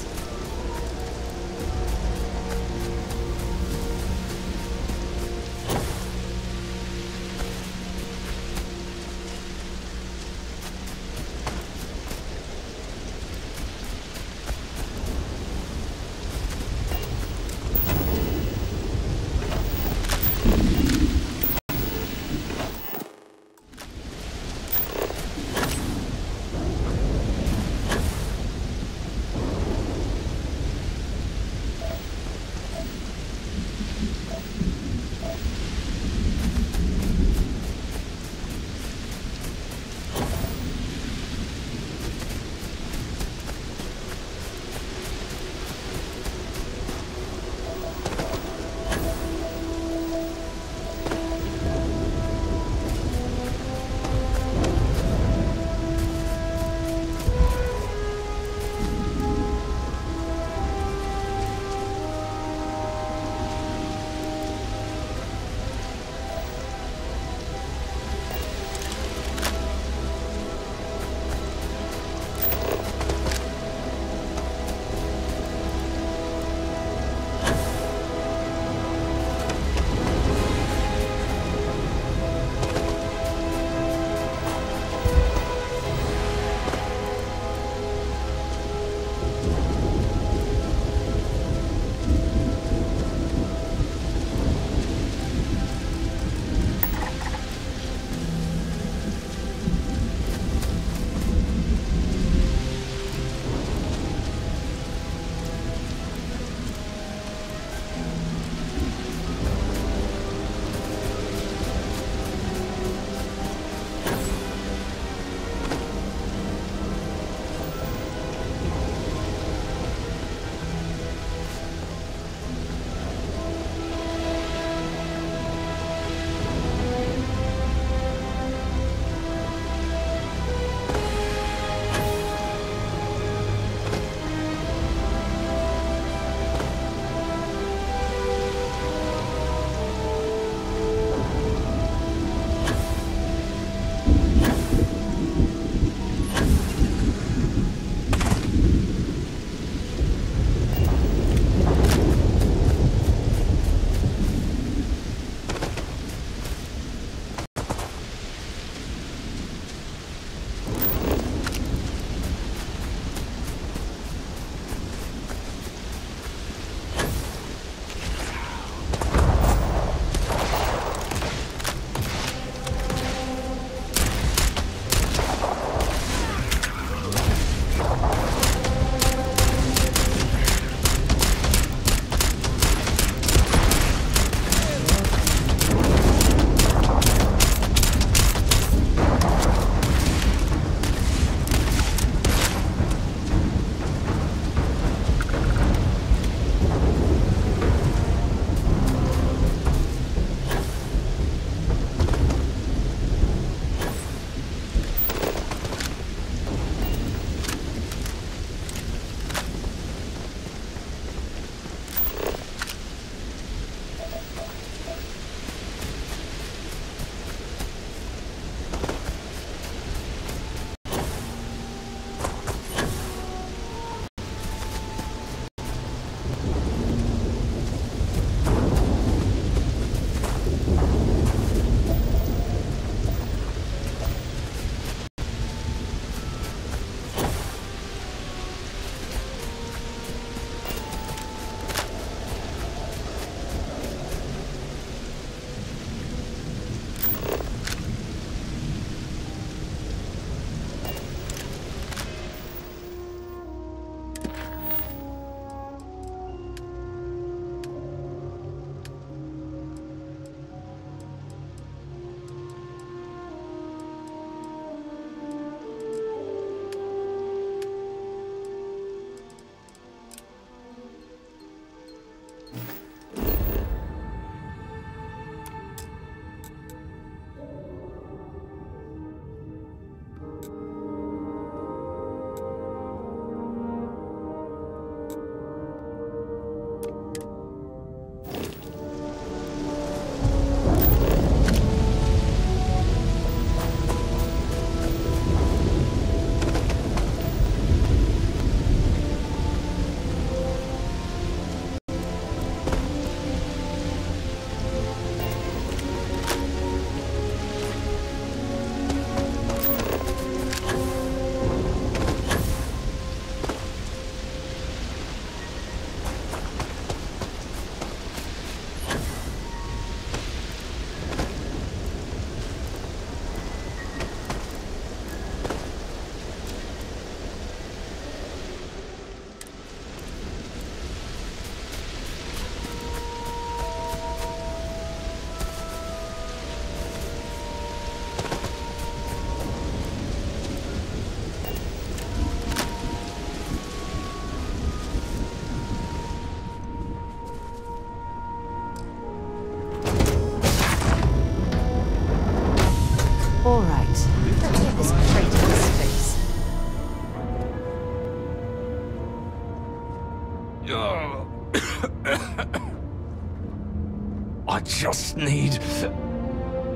Just need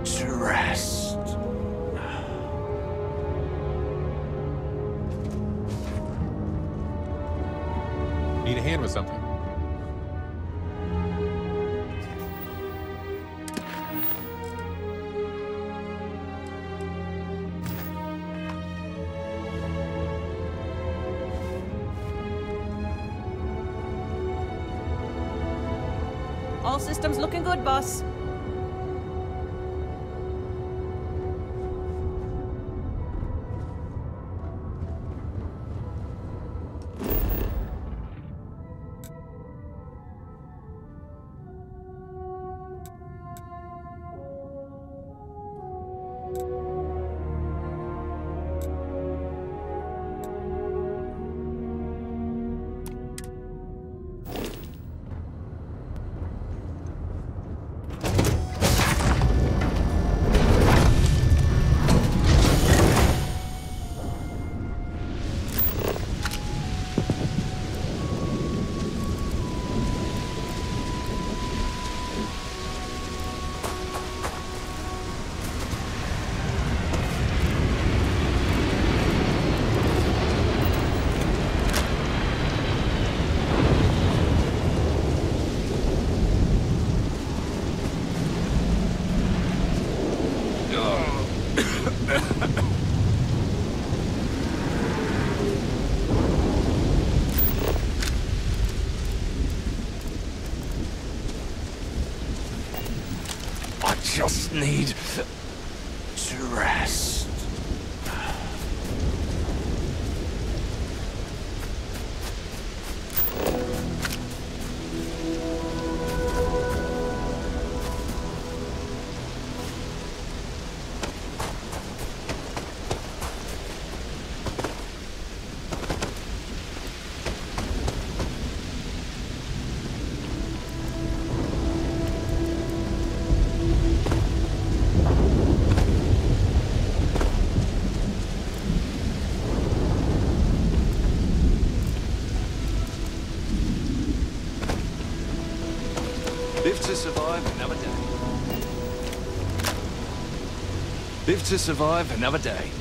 to rest. Need a hand with something. All systems looking good, boss. Survive another day. Live to survive another day.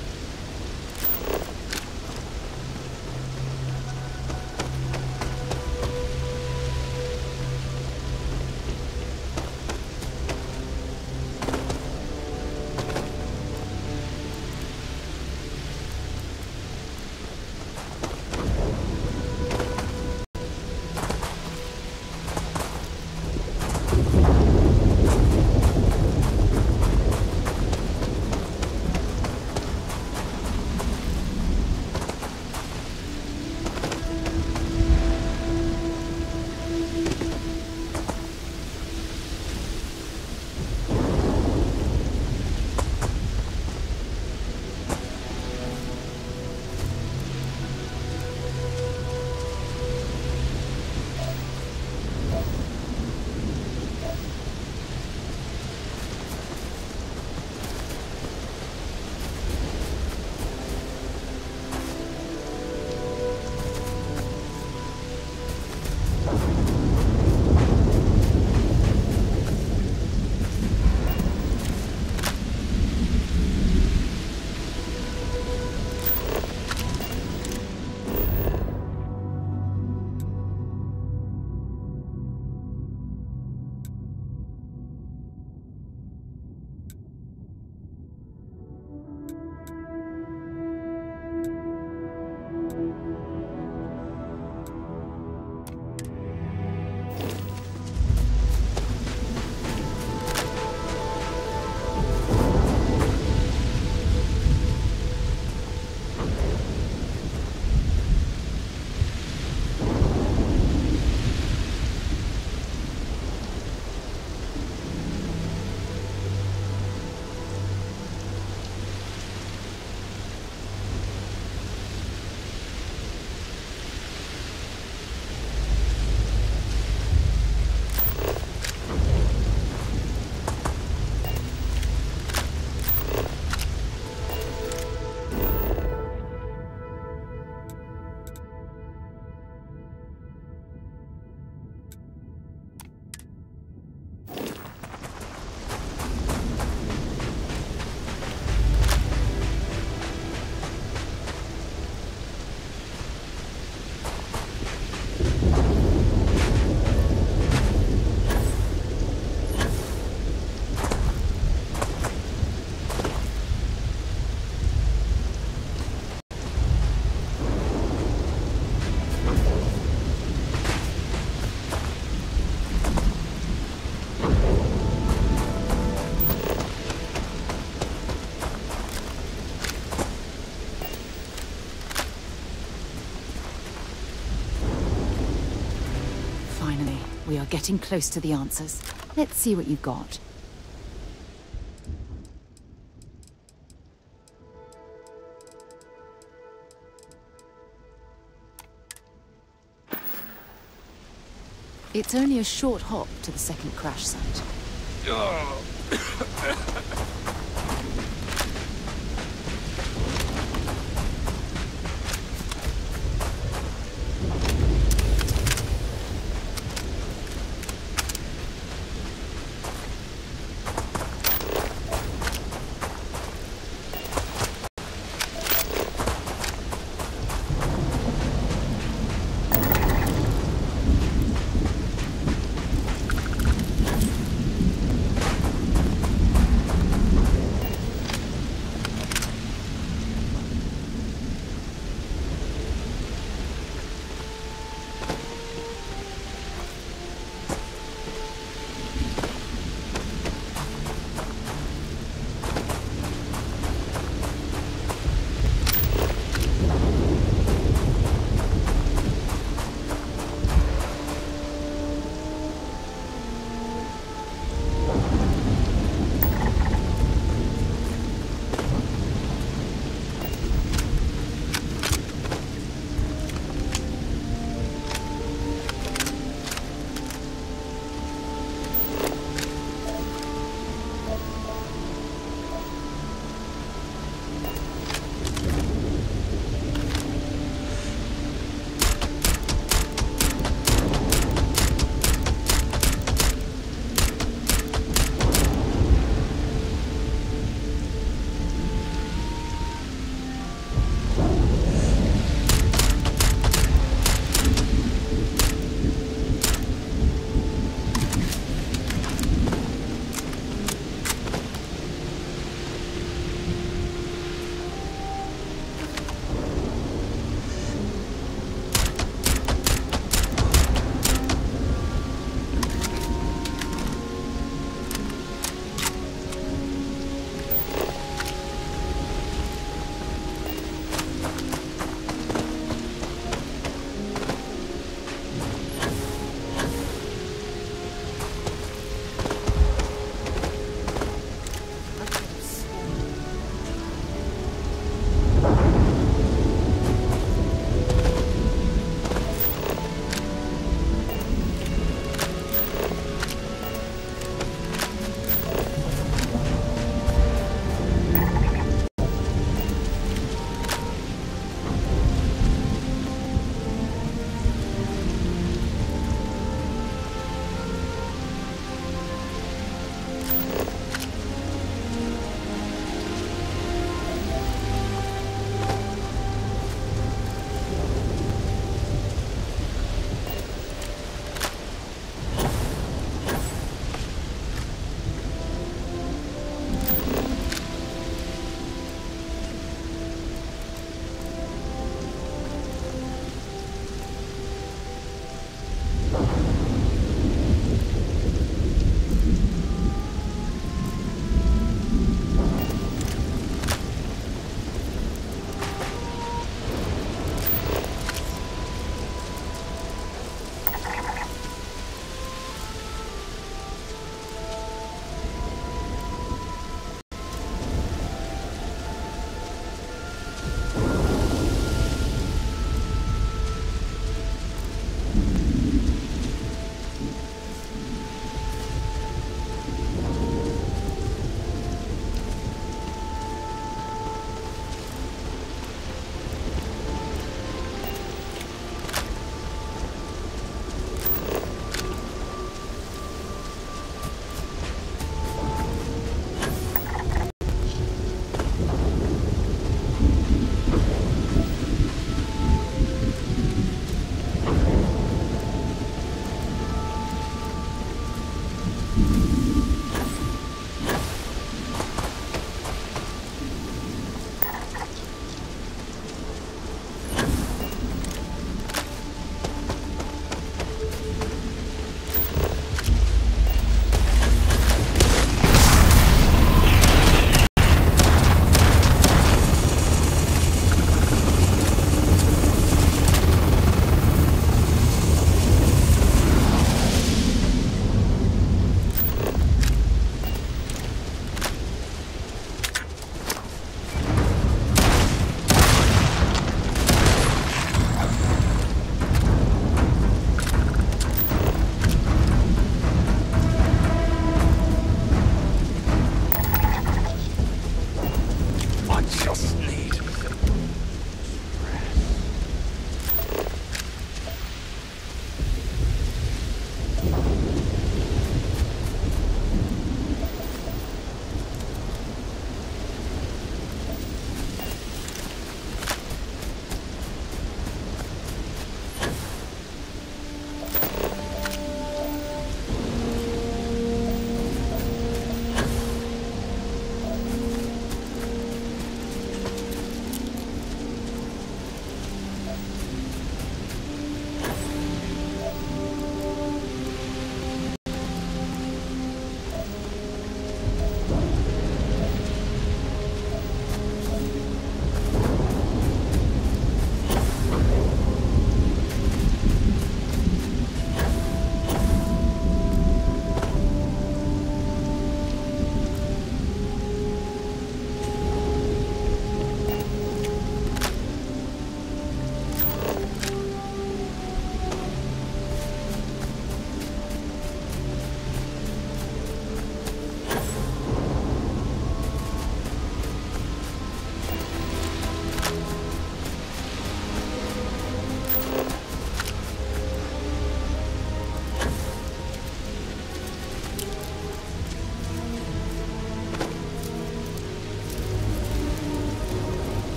Getting close to the answers. Let's see what you've got. It's only a short hop to the second crash site. Oh.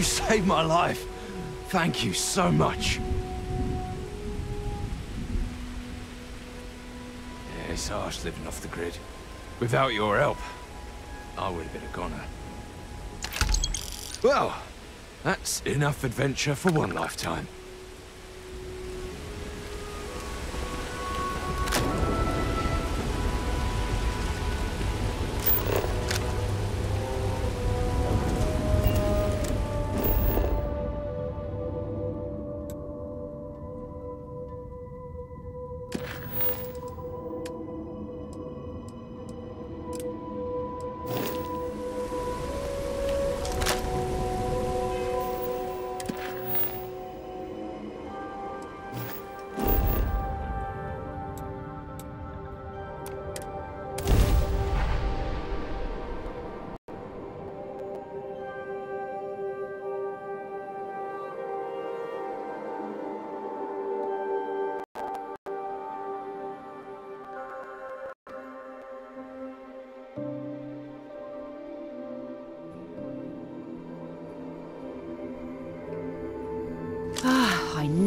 You saved my life. Thank you so much. Yeah, it's harsh living off the grid. Without your help, I would have been a goner. Well, that's enough adventure for one lifetime.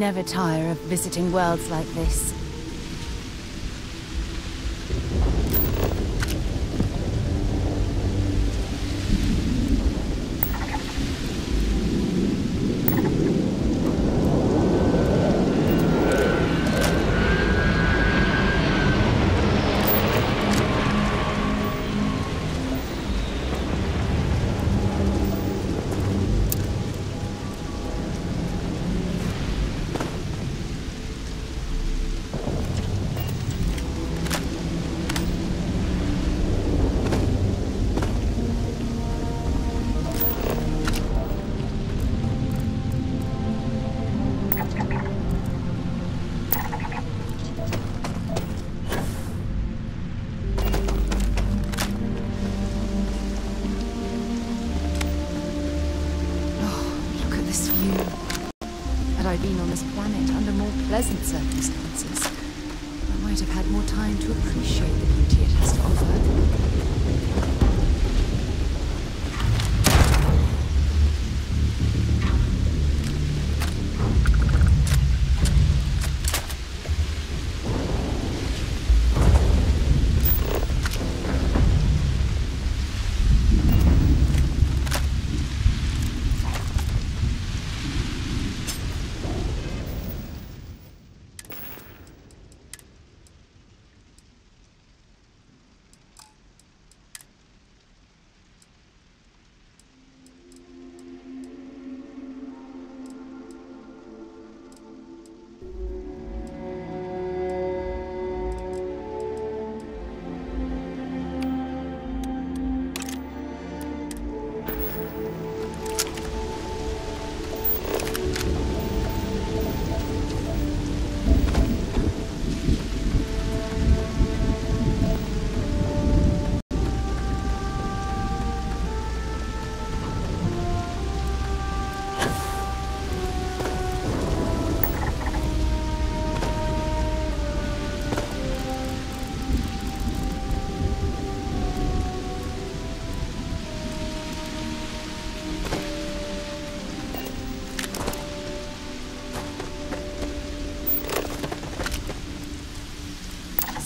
Never tire of visiting worlds like this.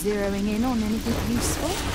Zeroing in on anything useful?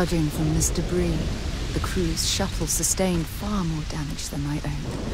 Judging from this debris, the crew's shuttle sustained far more damage than my own.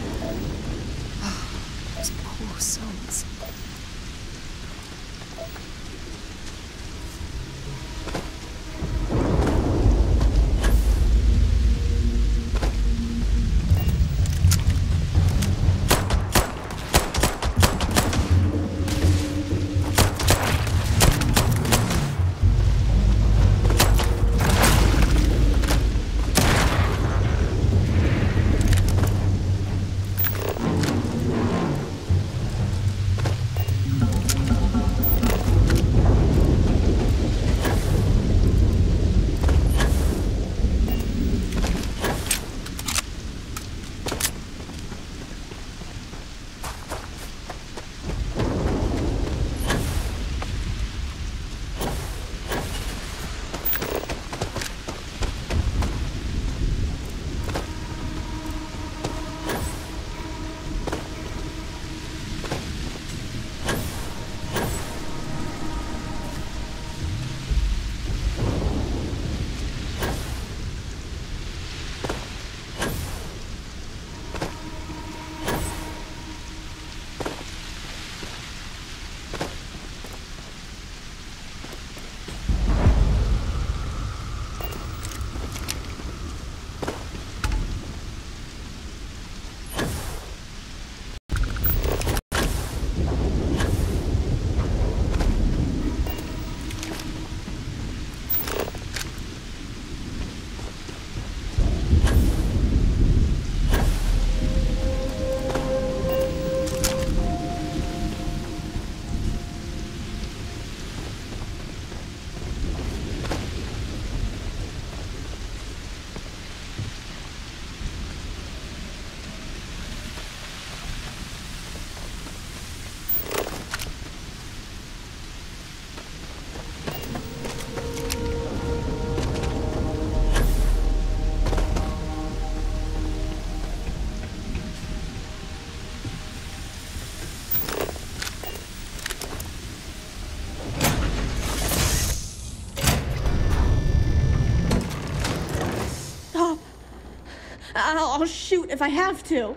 I'll, I'll shoot if I have to.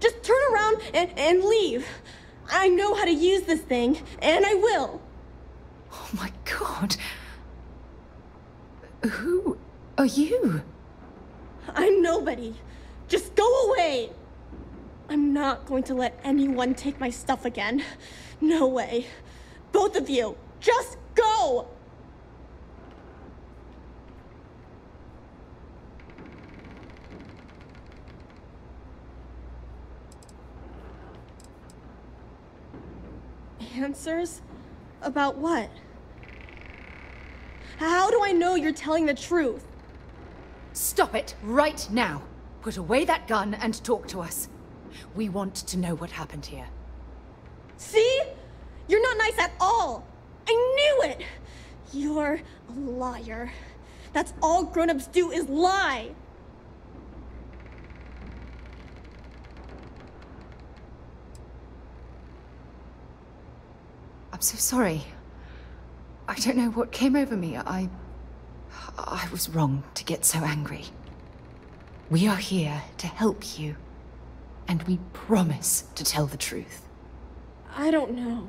Just turn around and, and leave. I know how to use this thing, and I will. Oh my god. Who are you? I'm nobody. Just go away. I'm not going to let anyone take my stuff again. No way. Both of you, just go! Answers? About what? How do I know you're telling the truth? Stop it right now. Put away that gun and talk to us. We want to know what happened here. See? You're not nice at all. I knew it. You're a liar. That's all grown-ups do is lie. So sorry. I don't know what came over me. I... I was wrong to get so angry. We are here to help you. And we promise to tell the truth. I don't know.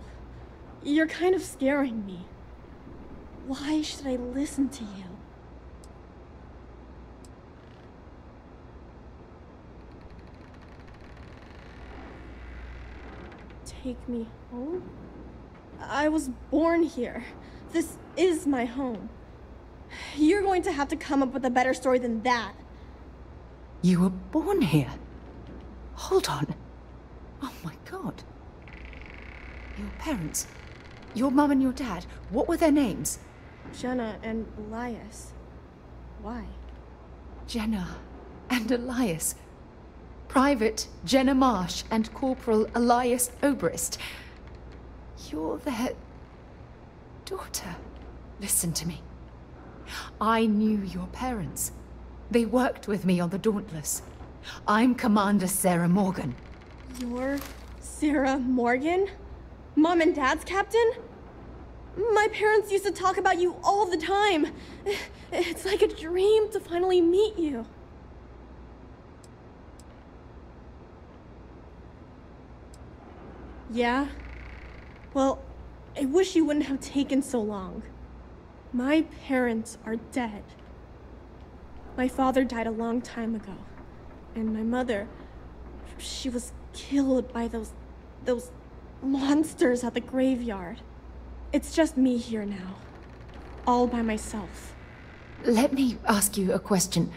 You're kind of scaring me. Why should I listen to you? Take me home? I was born here. This is my home. You're going to have to come up with a better story than that. You were born here? Hold on. Oh my god. Your parents, your mum and your dad, what were their names? Jenna and Elias. Why? Jenna and Elias. Private Jenna Marsh and Corporal Elias Obrist. You're their daughter. Listen to me. I knew your parents. They worked with me on the Dauntless. I'm Commander Sarah Morgan. You're Sarah Morgan? Mom and Dad's captain? My parents used to talk about you all the time. It's like a dream to finally meet you. Yeah? Well, I wish you wouldn't have taken so long. My parents are dead. My father died a long time ago. And my mother, she was killed by those, those monsters at the graveyard. It's just me here now. All by myself. Let me ask you a question.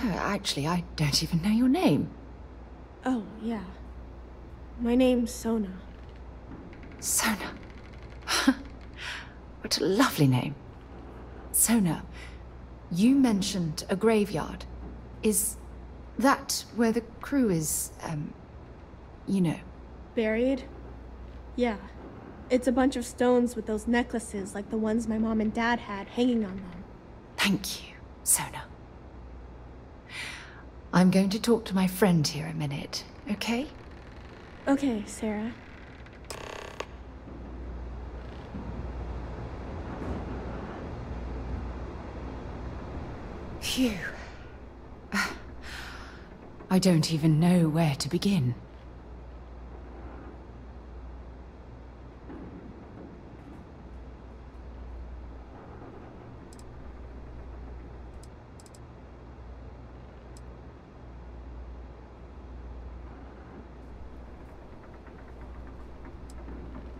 Actually, I don't even know your name. Oh, yeah. My name's Sona. Sona. what a lovely name. Sona, you mentioned a graveyard. Is that where the crew is, um, you know? Buried? Yeah. It's a bunch of stones with those necklaces like the ones my mom and dad had hanging on them. Thank you, Sona. I'm going to talk to my friend here a minute, okay? Okay, Sarah. Phew. I don't even know where to begin.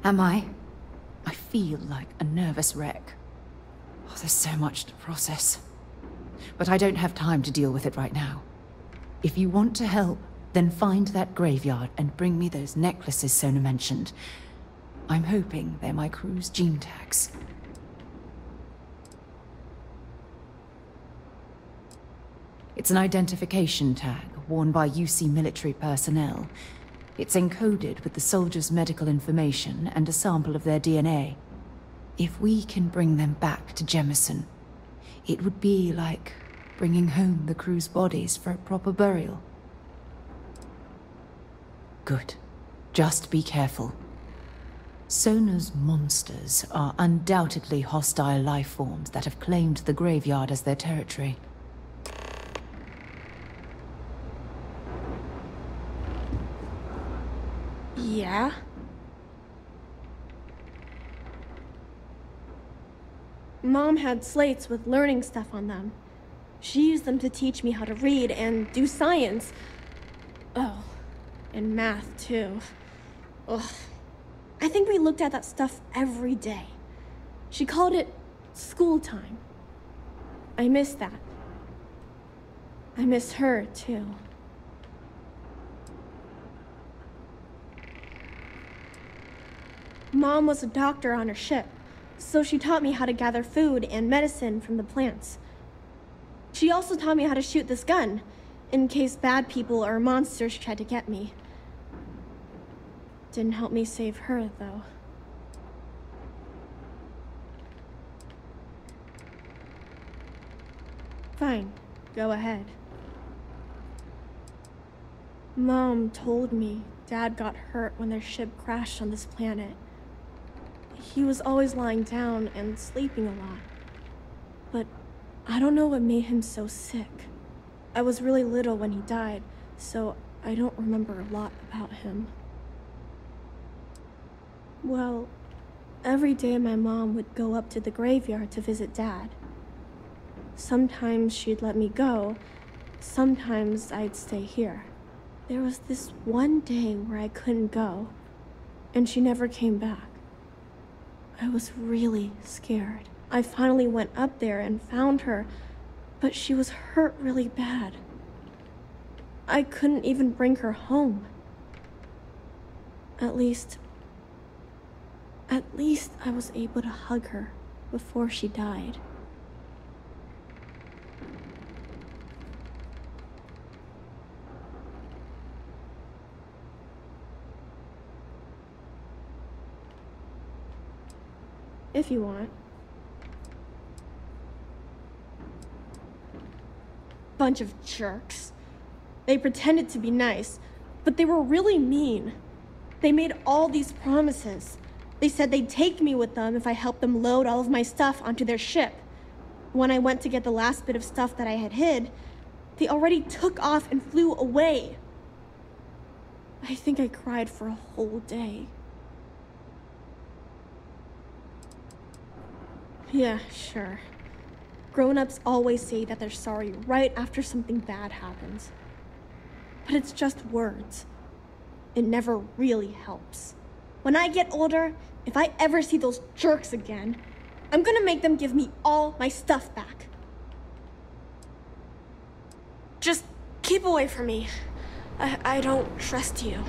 Am I? I feel like a nervous wreck. Oh, there's so much to process. But I don't have time to deal with it right now. If you want to help, then find that graveyard and bring me those necklaces Sona mentioned. I'm hoping they're my crew's gene tags. It's an identification tag worn by UC military personnel. It's encoded with the soldiers' medical information and a sample of their DNA. If we can bring them back to Jemison, it would be like bringing home the crew's bodies for a proper burial. Good. Just be careful. Sona's monsters are undoubtedly hostile life forms that have claimed the graveyard as their territory. Yeah? Mom had slates with learning stuff on them. She used them to teach me how to read and do science. Oh, and math too. Ugh. I think we looked at that stuff every day. She called it school time. I miss that. I miss her too. mom was a doctor on her ship, so she taught me how to gather food and medicine from the plants. She also taught me how to shoot this gun, in case bad people or monsters tried to get me. Didn't help me save her, though. Fine, go ahead. Mom told me Dad got hurt when their ship crashed on this planet. He was always lying down and sleeping a lot. But I don't know what made him so sick. I was really little when he died, so I don't remember a lot about him. Well, every day my mom would go up to the graveyard to visit Dad. Sometimes she'd let me go, sometimes I'd stay here. There was this one day where I couldn't go, and she never came back. I was really scared. I finally went up there and found her, but she was hurt really bad. I couldn't even bring her home. At least, at least I was able to hug her before she died. If you want. Bunch of jerks. They pretended to be nice, but they were really mean. They made all these promises. They said they'd take me with them if I helped them load all of my stuff onto their ship. When I went to get the last bit of stuff that I had hid, they already took off and flew away. I think I cried for a whole day. Yeah, sure. Grown-ups always say that they're sorry right after something bad happens. But it's just words. It never really helps. When I get older, if I ever see those jerks again, I'm gonna make them give me all my stuff back. Just keep away from me. I, I don't trust you.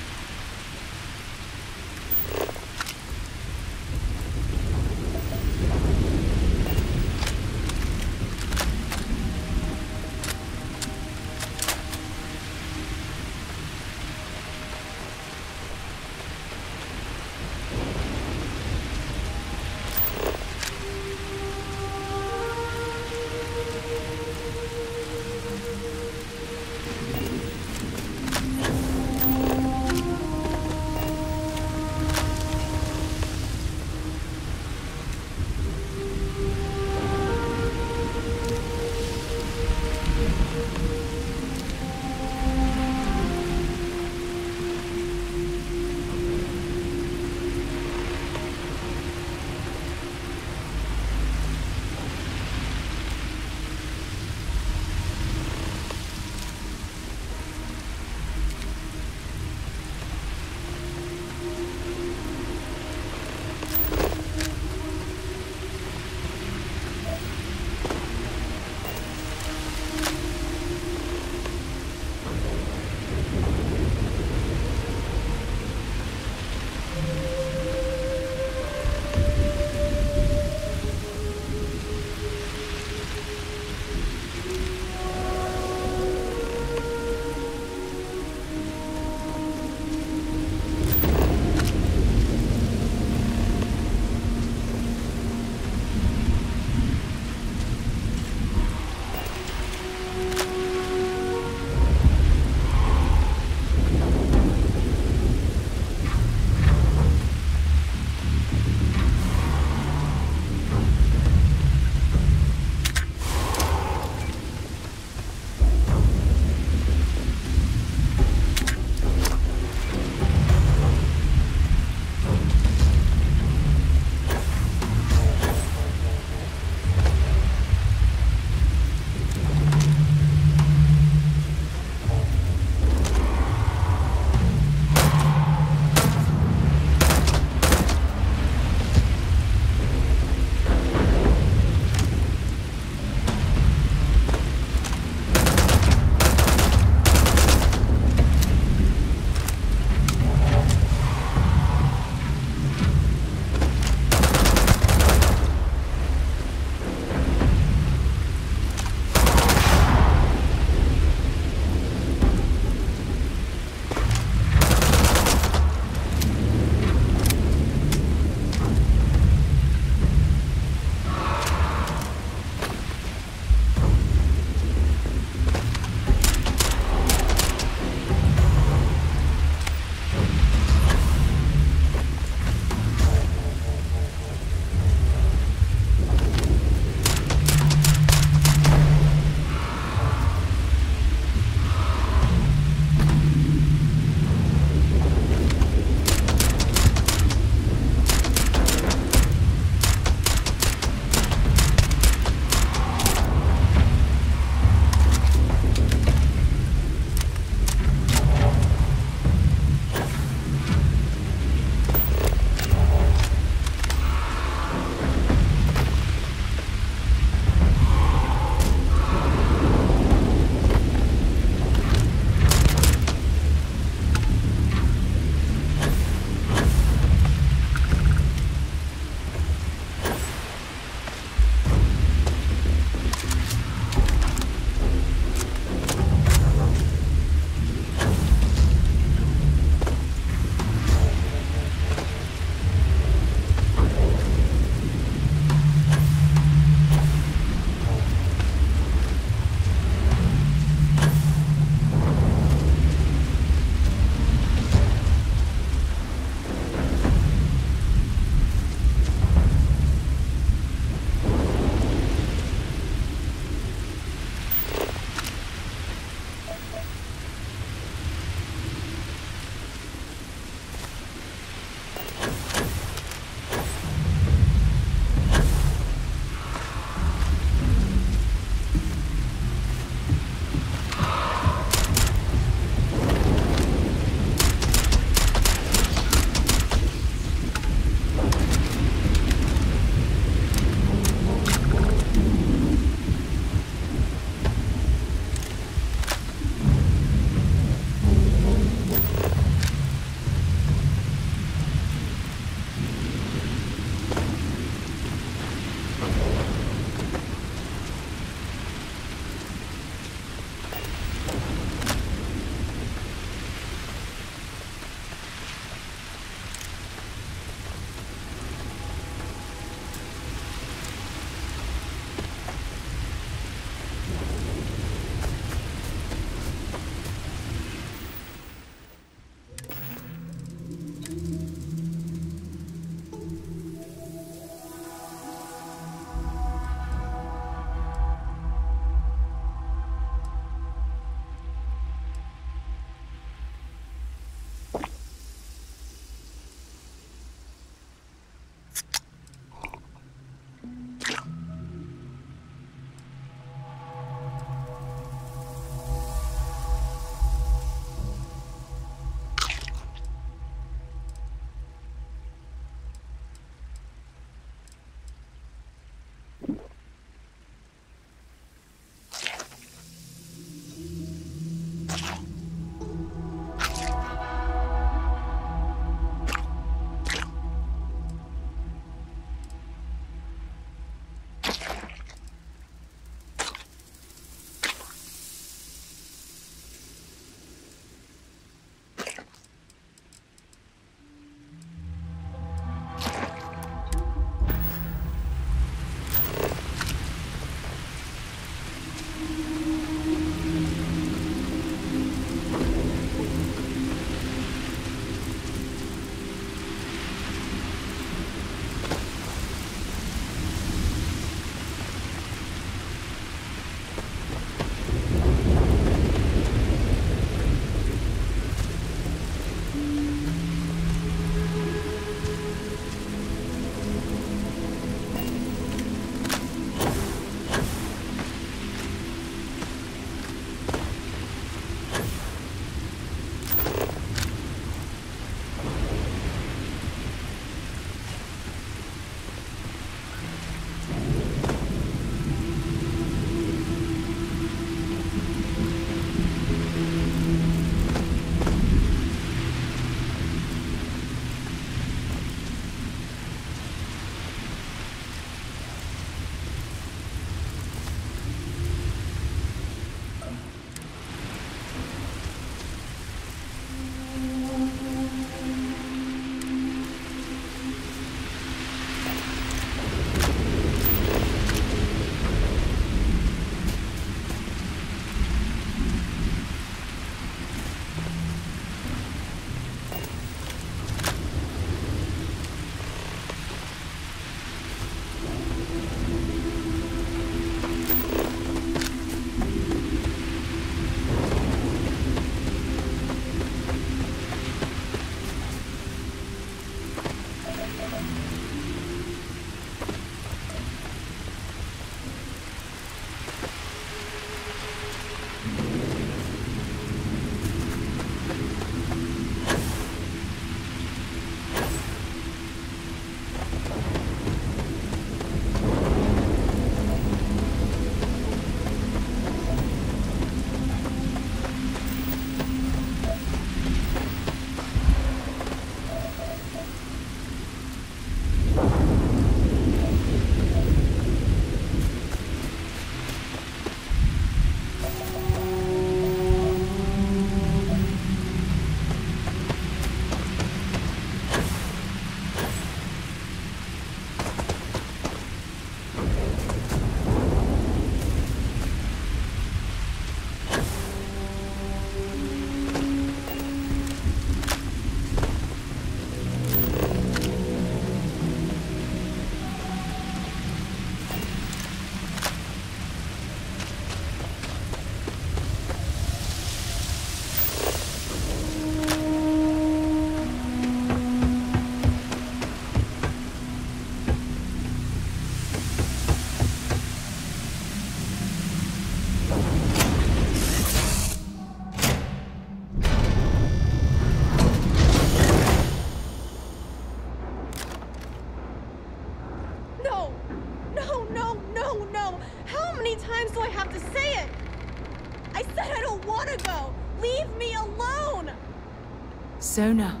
Sona,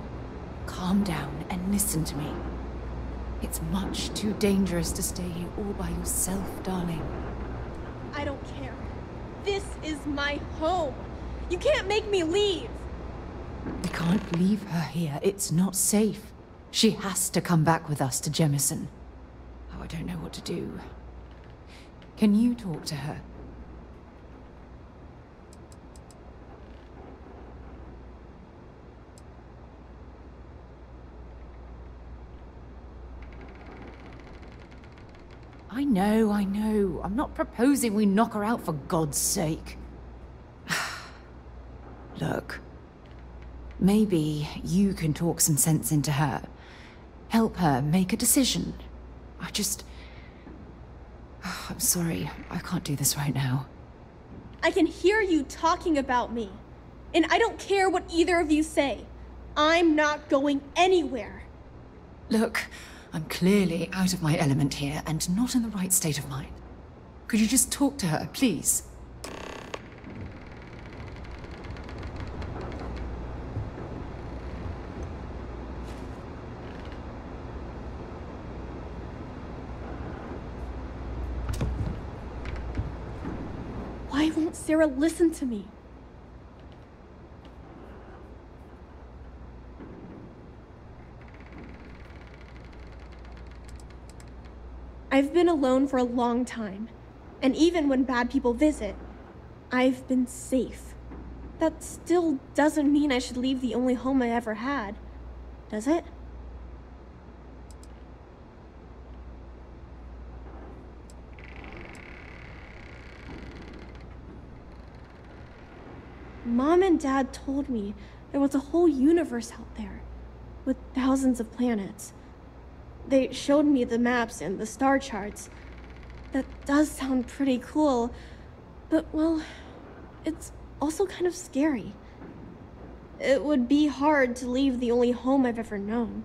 calm down and listen to me. It's much too dangerous to stay here all by yourself, darling. I don't care. This is my home. You can't make me leave. We can't leave her here. It's not safe. She has to come back with us to Jemison. Oh, I don't know what to do. Can you talk to her? I know, I know. I'm not proposing we knock her out for God's sake. Look, maybe you can talk some sense into her. Help her make a decision. I just... I'm sorry, I can't do this right now. I can hear you talking about me. And I don't care what either of you say. I'm not going anywhere. Look, I'm clearly out of my element here and not in the right state of mind. Could you just talk to her, please? Why won't Sarah listen to me? I've been alone for a long time, and even when bad people visit, I've been safe. That still doesn't mean I should leave the only home I ever had, does it? Mom and Dad told me there was a whole universe out there, with thousands of planets. They showed me the maps and the star charts. That does sound pretty cool, but well, it's also kind of scary. It would be hard to leave the only home I've ever known.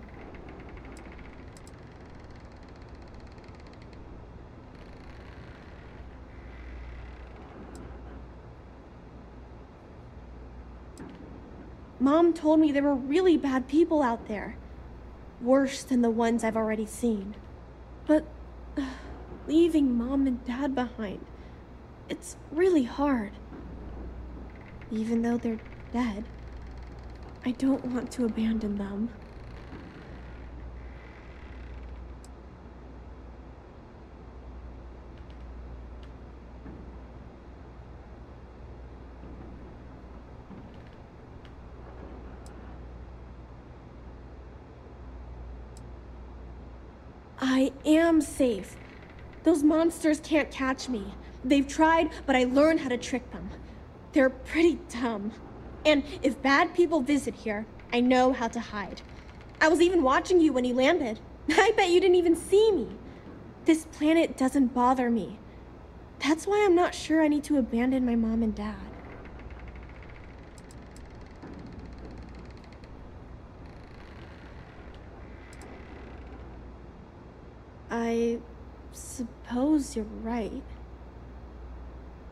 Mom told me there were really bad people out there. Worse than the ones I've already seen. But leaving Mom and Dad behind, it's really hard. Even though they're dead, I don't want to abandon them. I am safe. Those monsters can't catch me. They've tried, but I learned how to trick them. They're pretty dumb. And if bad people visit here, I know how to hide. I was even watching you when you landed. I bet you didn't even see me. This planet doesn't bother me. That's why I'm not sure I need to abandon my mom and dad. I suppose you're right.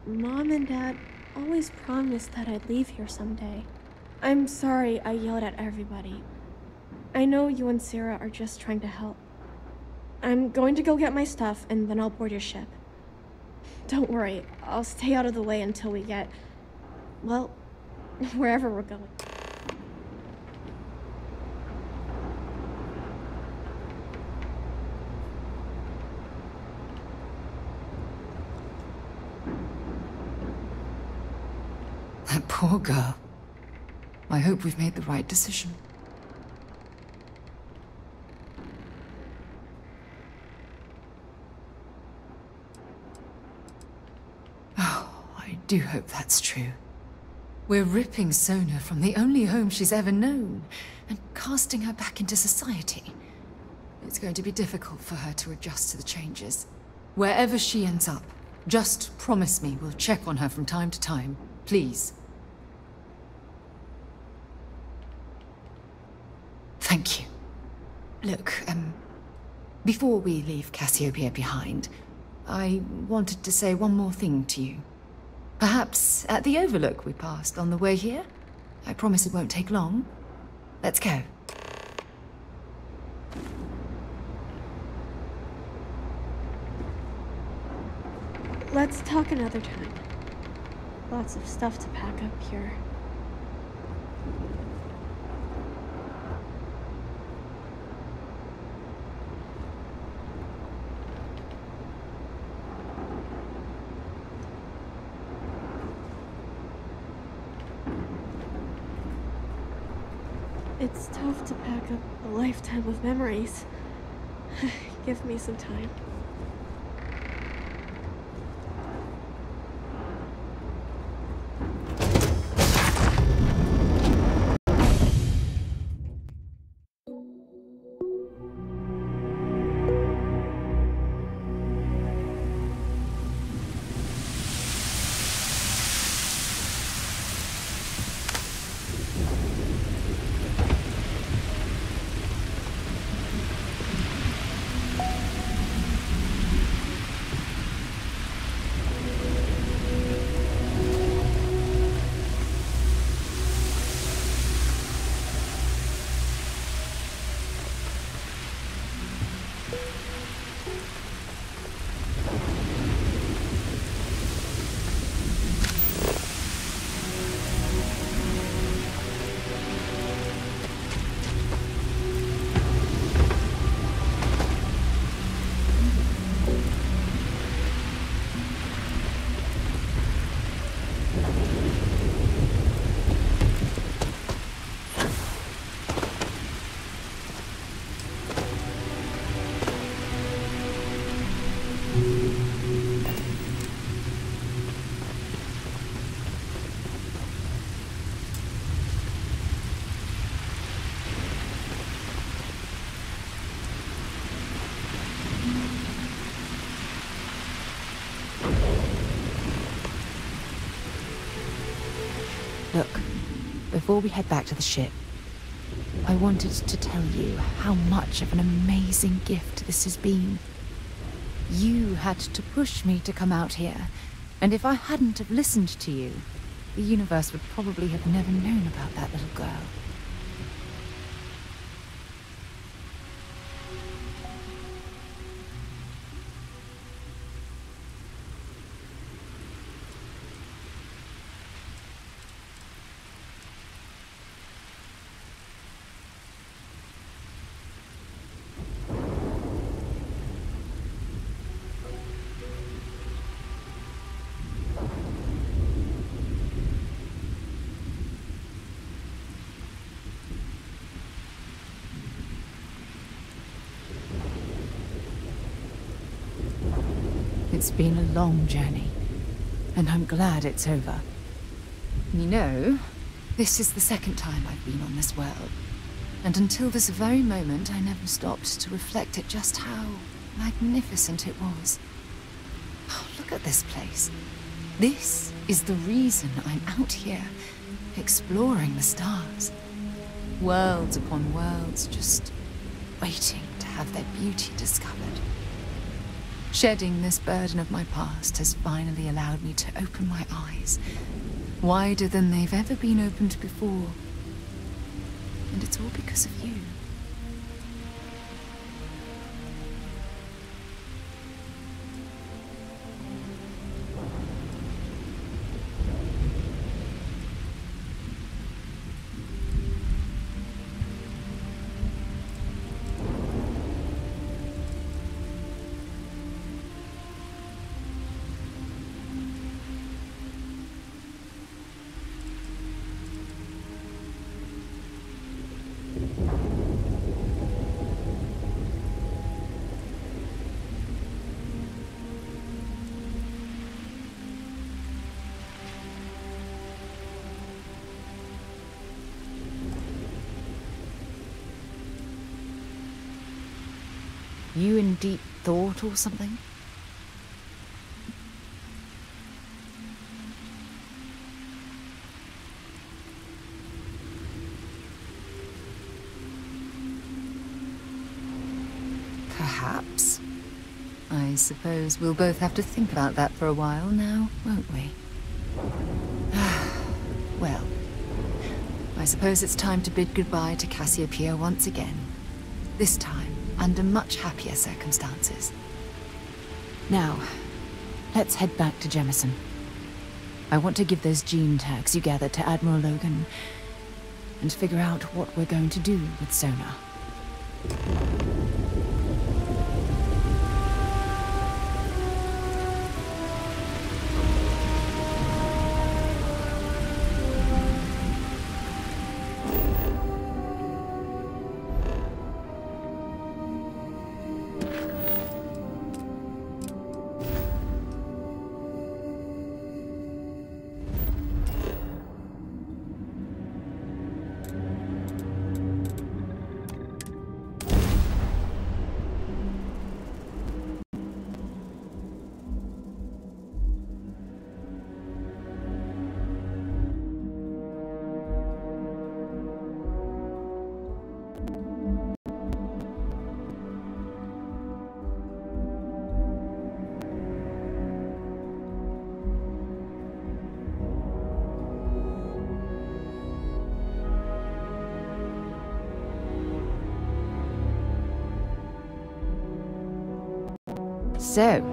Mom and Dad always promised that I'd leave here someday. I'm sorry I yelled at everybody. I know you and Sarah are just trying to help. I'm going to go get my stuff and then I'll board your ship. Don't worry, I'll stay out of the way until we get, well, wherever we're going. That poor girl. I hope we've made the right decision. Oh, I do hope that's true. We're ripping Sona from the only home she's ever known and casting her back into society. It's going to be difficult for her to adjust to the changes. Wherever she ends up, just promise me we'll check on her from time to time, please. Thank you. Look, um, before we leave Cassiopeia behind, I wanted to say one more thing to you. Perhaps at the overlook we passed on the way here? I promise it won't take long. Let's go. Let's talk another time. Lots of stuff to pack up here. It's tough to pack up a lifetime of memories. Give me some time. Before we head back to the ship, I wanted to tell you how much of an amazing gift this has been. You had to push me to come out here, and if I hadn't have listened to you, the universe would probably have never known about that little girl. It's been a long journey, and I'm glad it's over. You know, this is the second time I've been on this world, and until this very moment I never stopped to reflect at just how magnificent it was. Oh, look at this place. This is the reason I'm out here, exploring the stars. Worlds upon worlds, just waiting to have their beauty discovered. Shedding this burden of my past has finally allowed me to open my eyes, wider than they've ever been opened before. And it's all because of you. Deep thought or something? Perhaps. I suppose we'll both have to think about that for a while now, won't we? Well, I suppose it's time to bid goodbye to Cassiopeia once again. This time, under much happier circumstances. Now, let's head back to Jemison. I want to give those gene tags you gathered to Admiral Logan and figure out what we're going to do with Sona. So,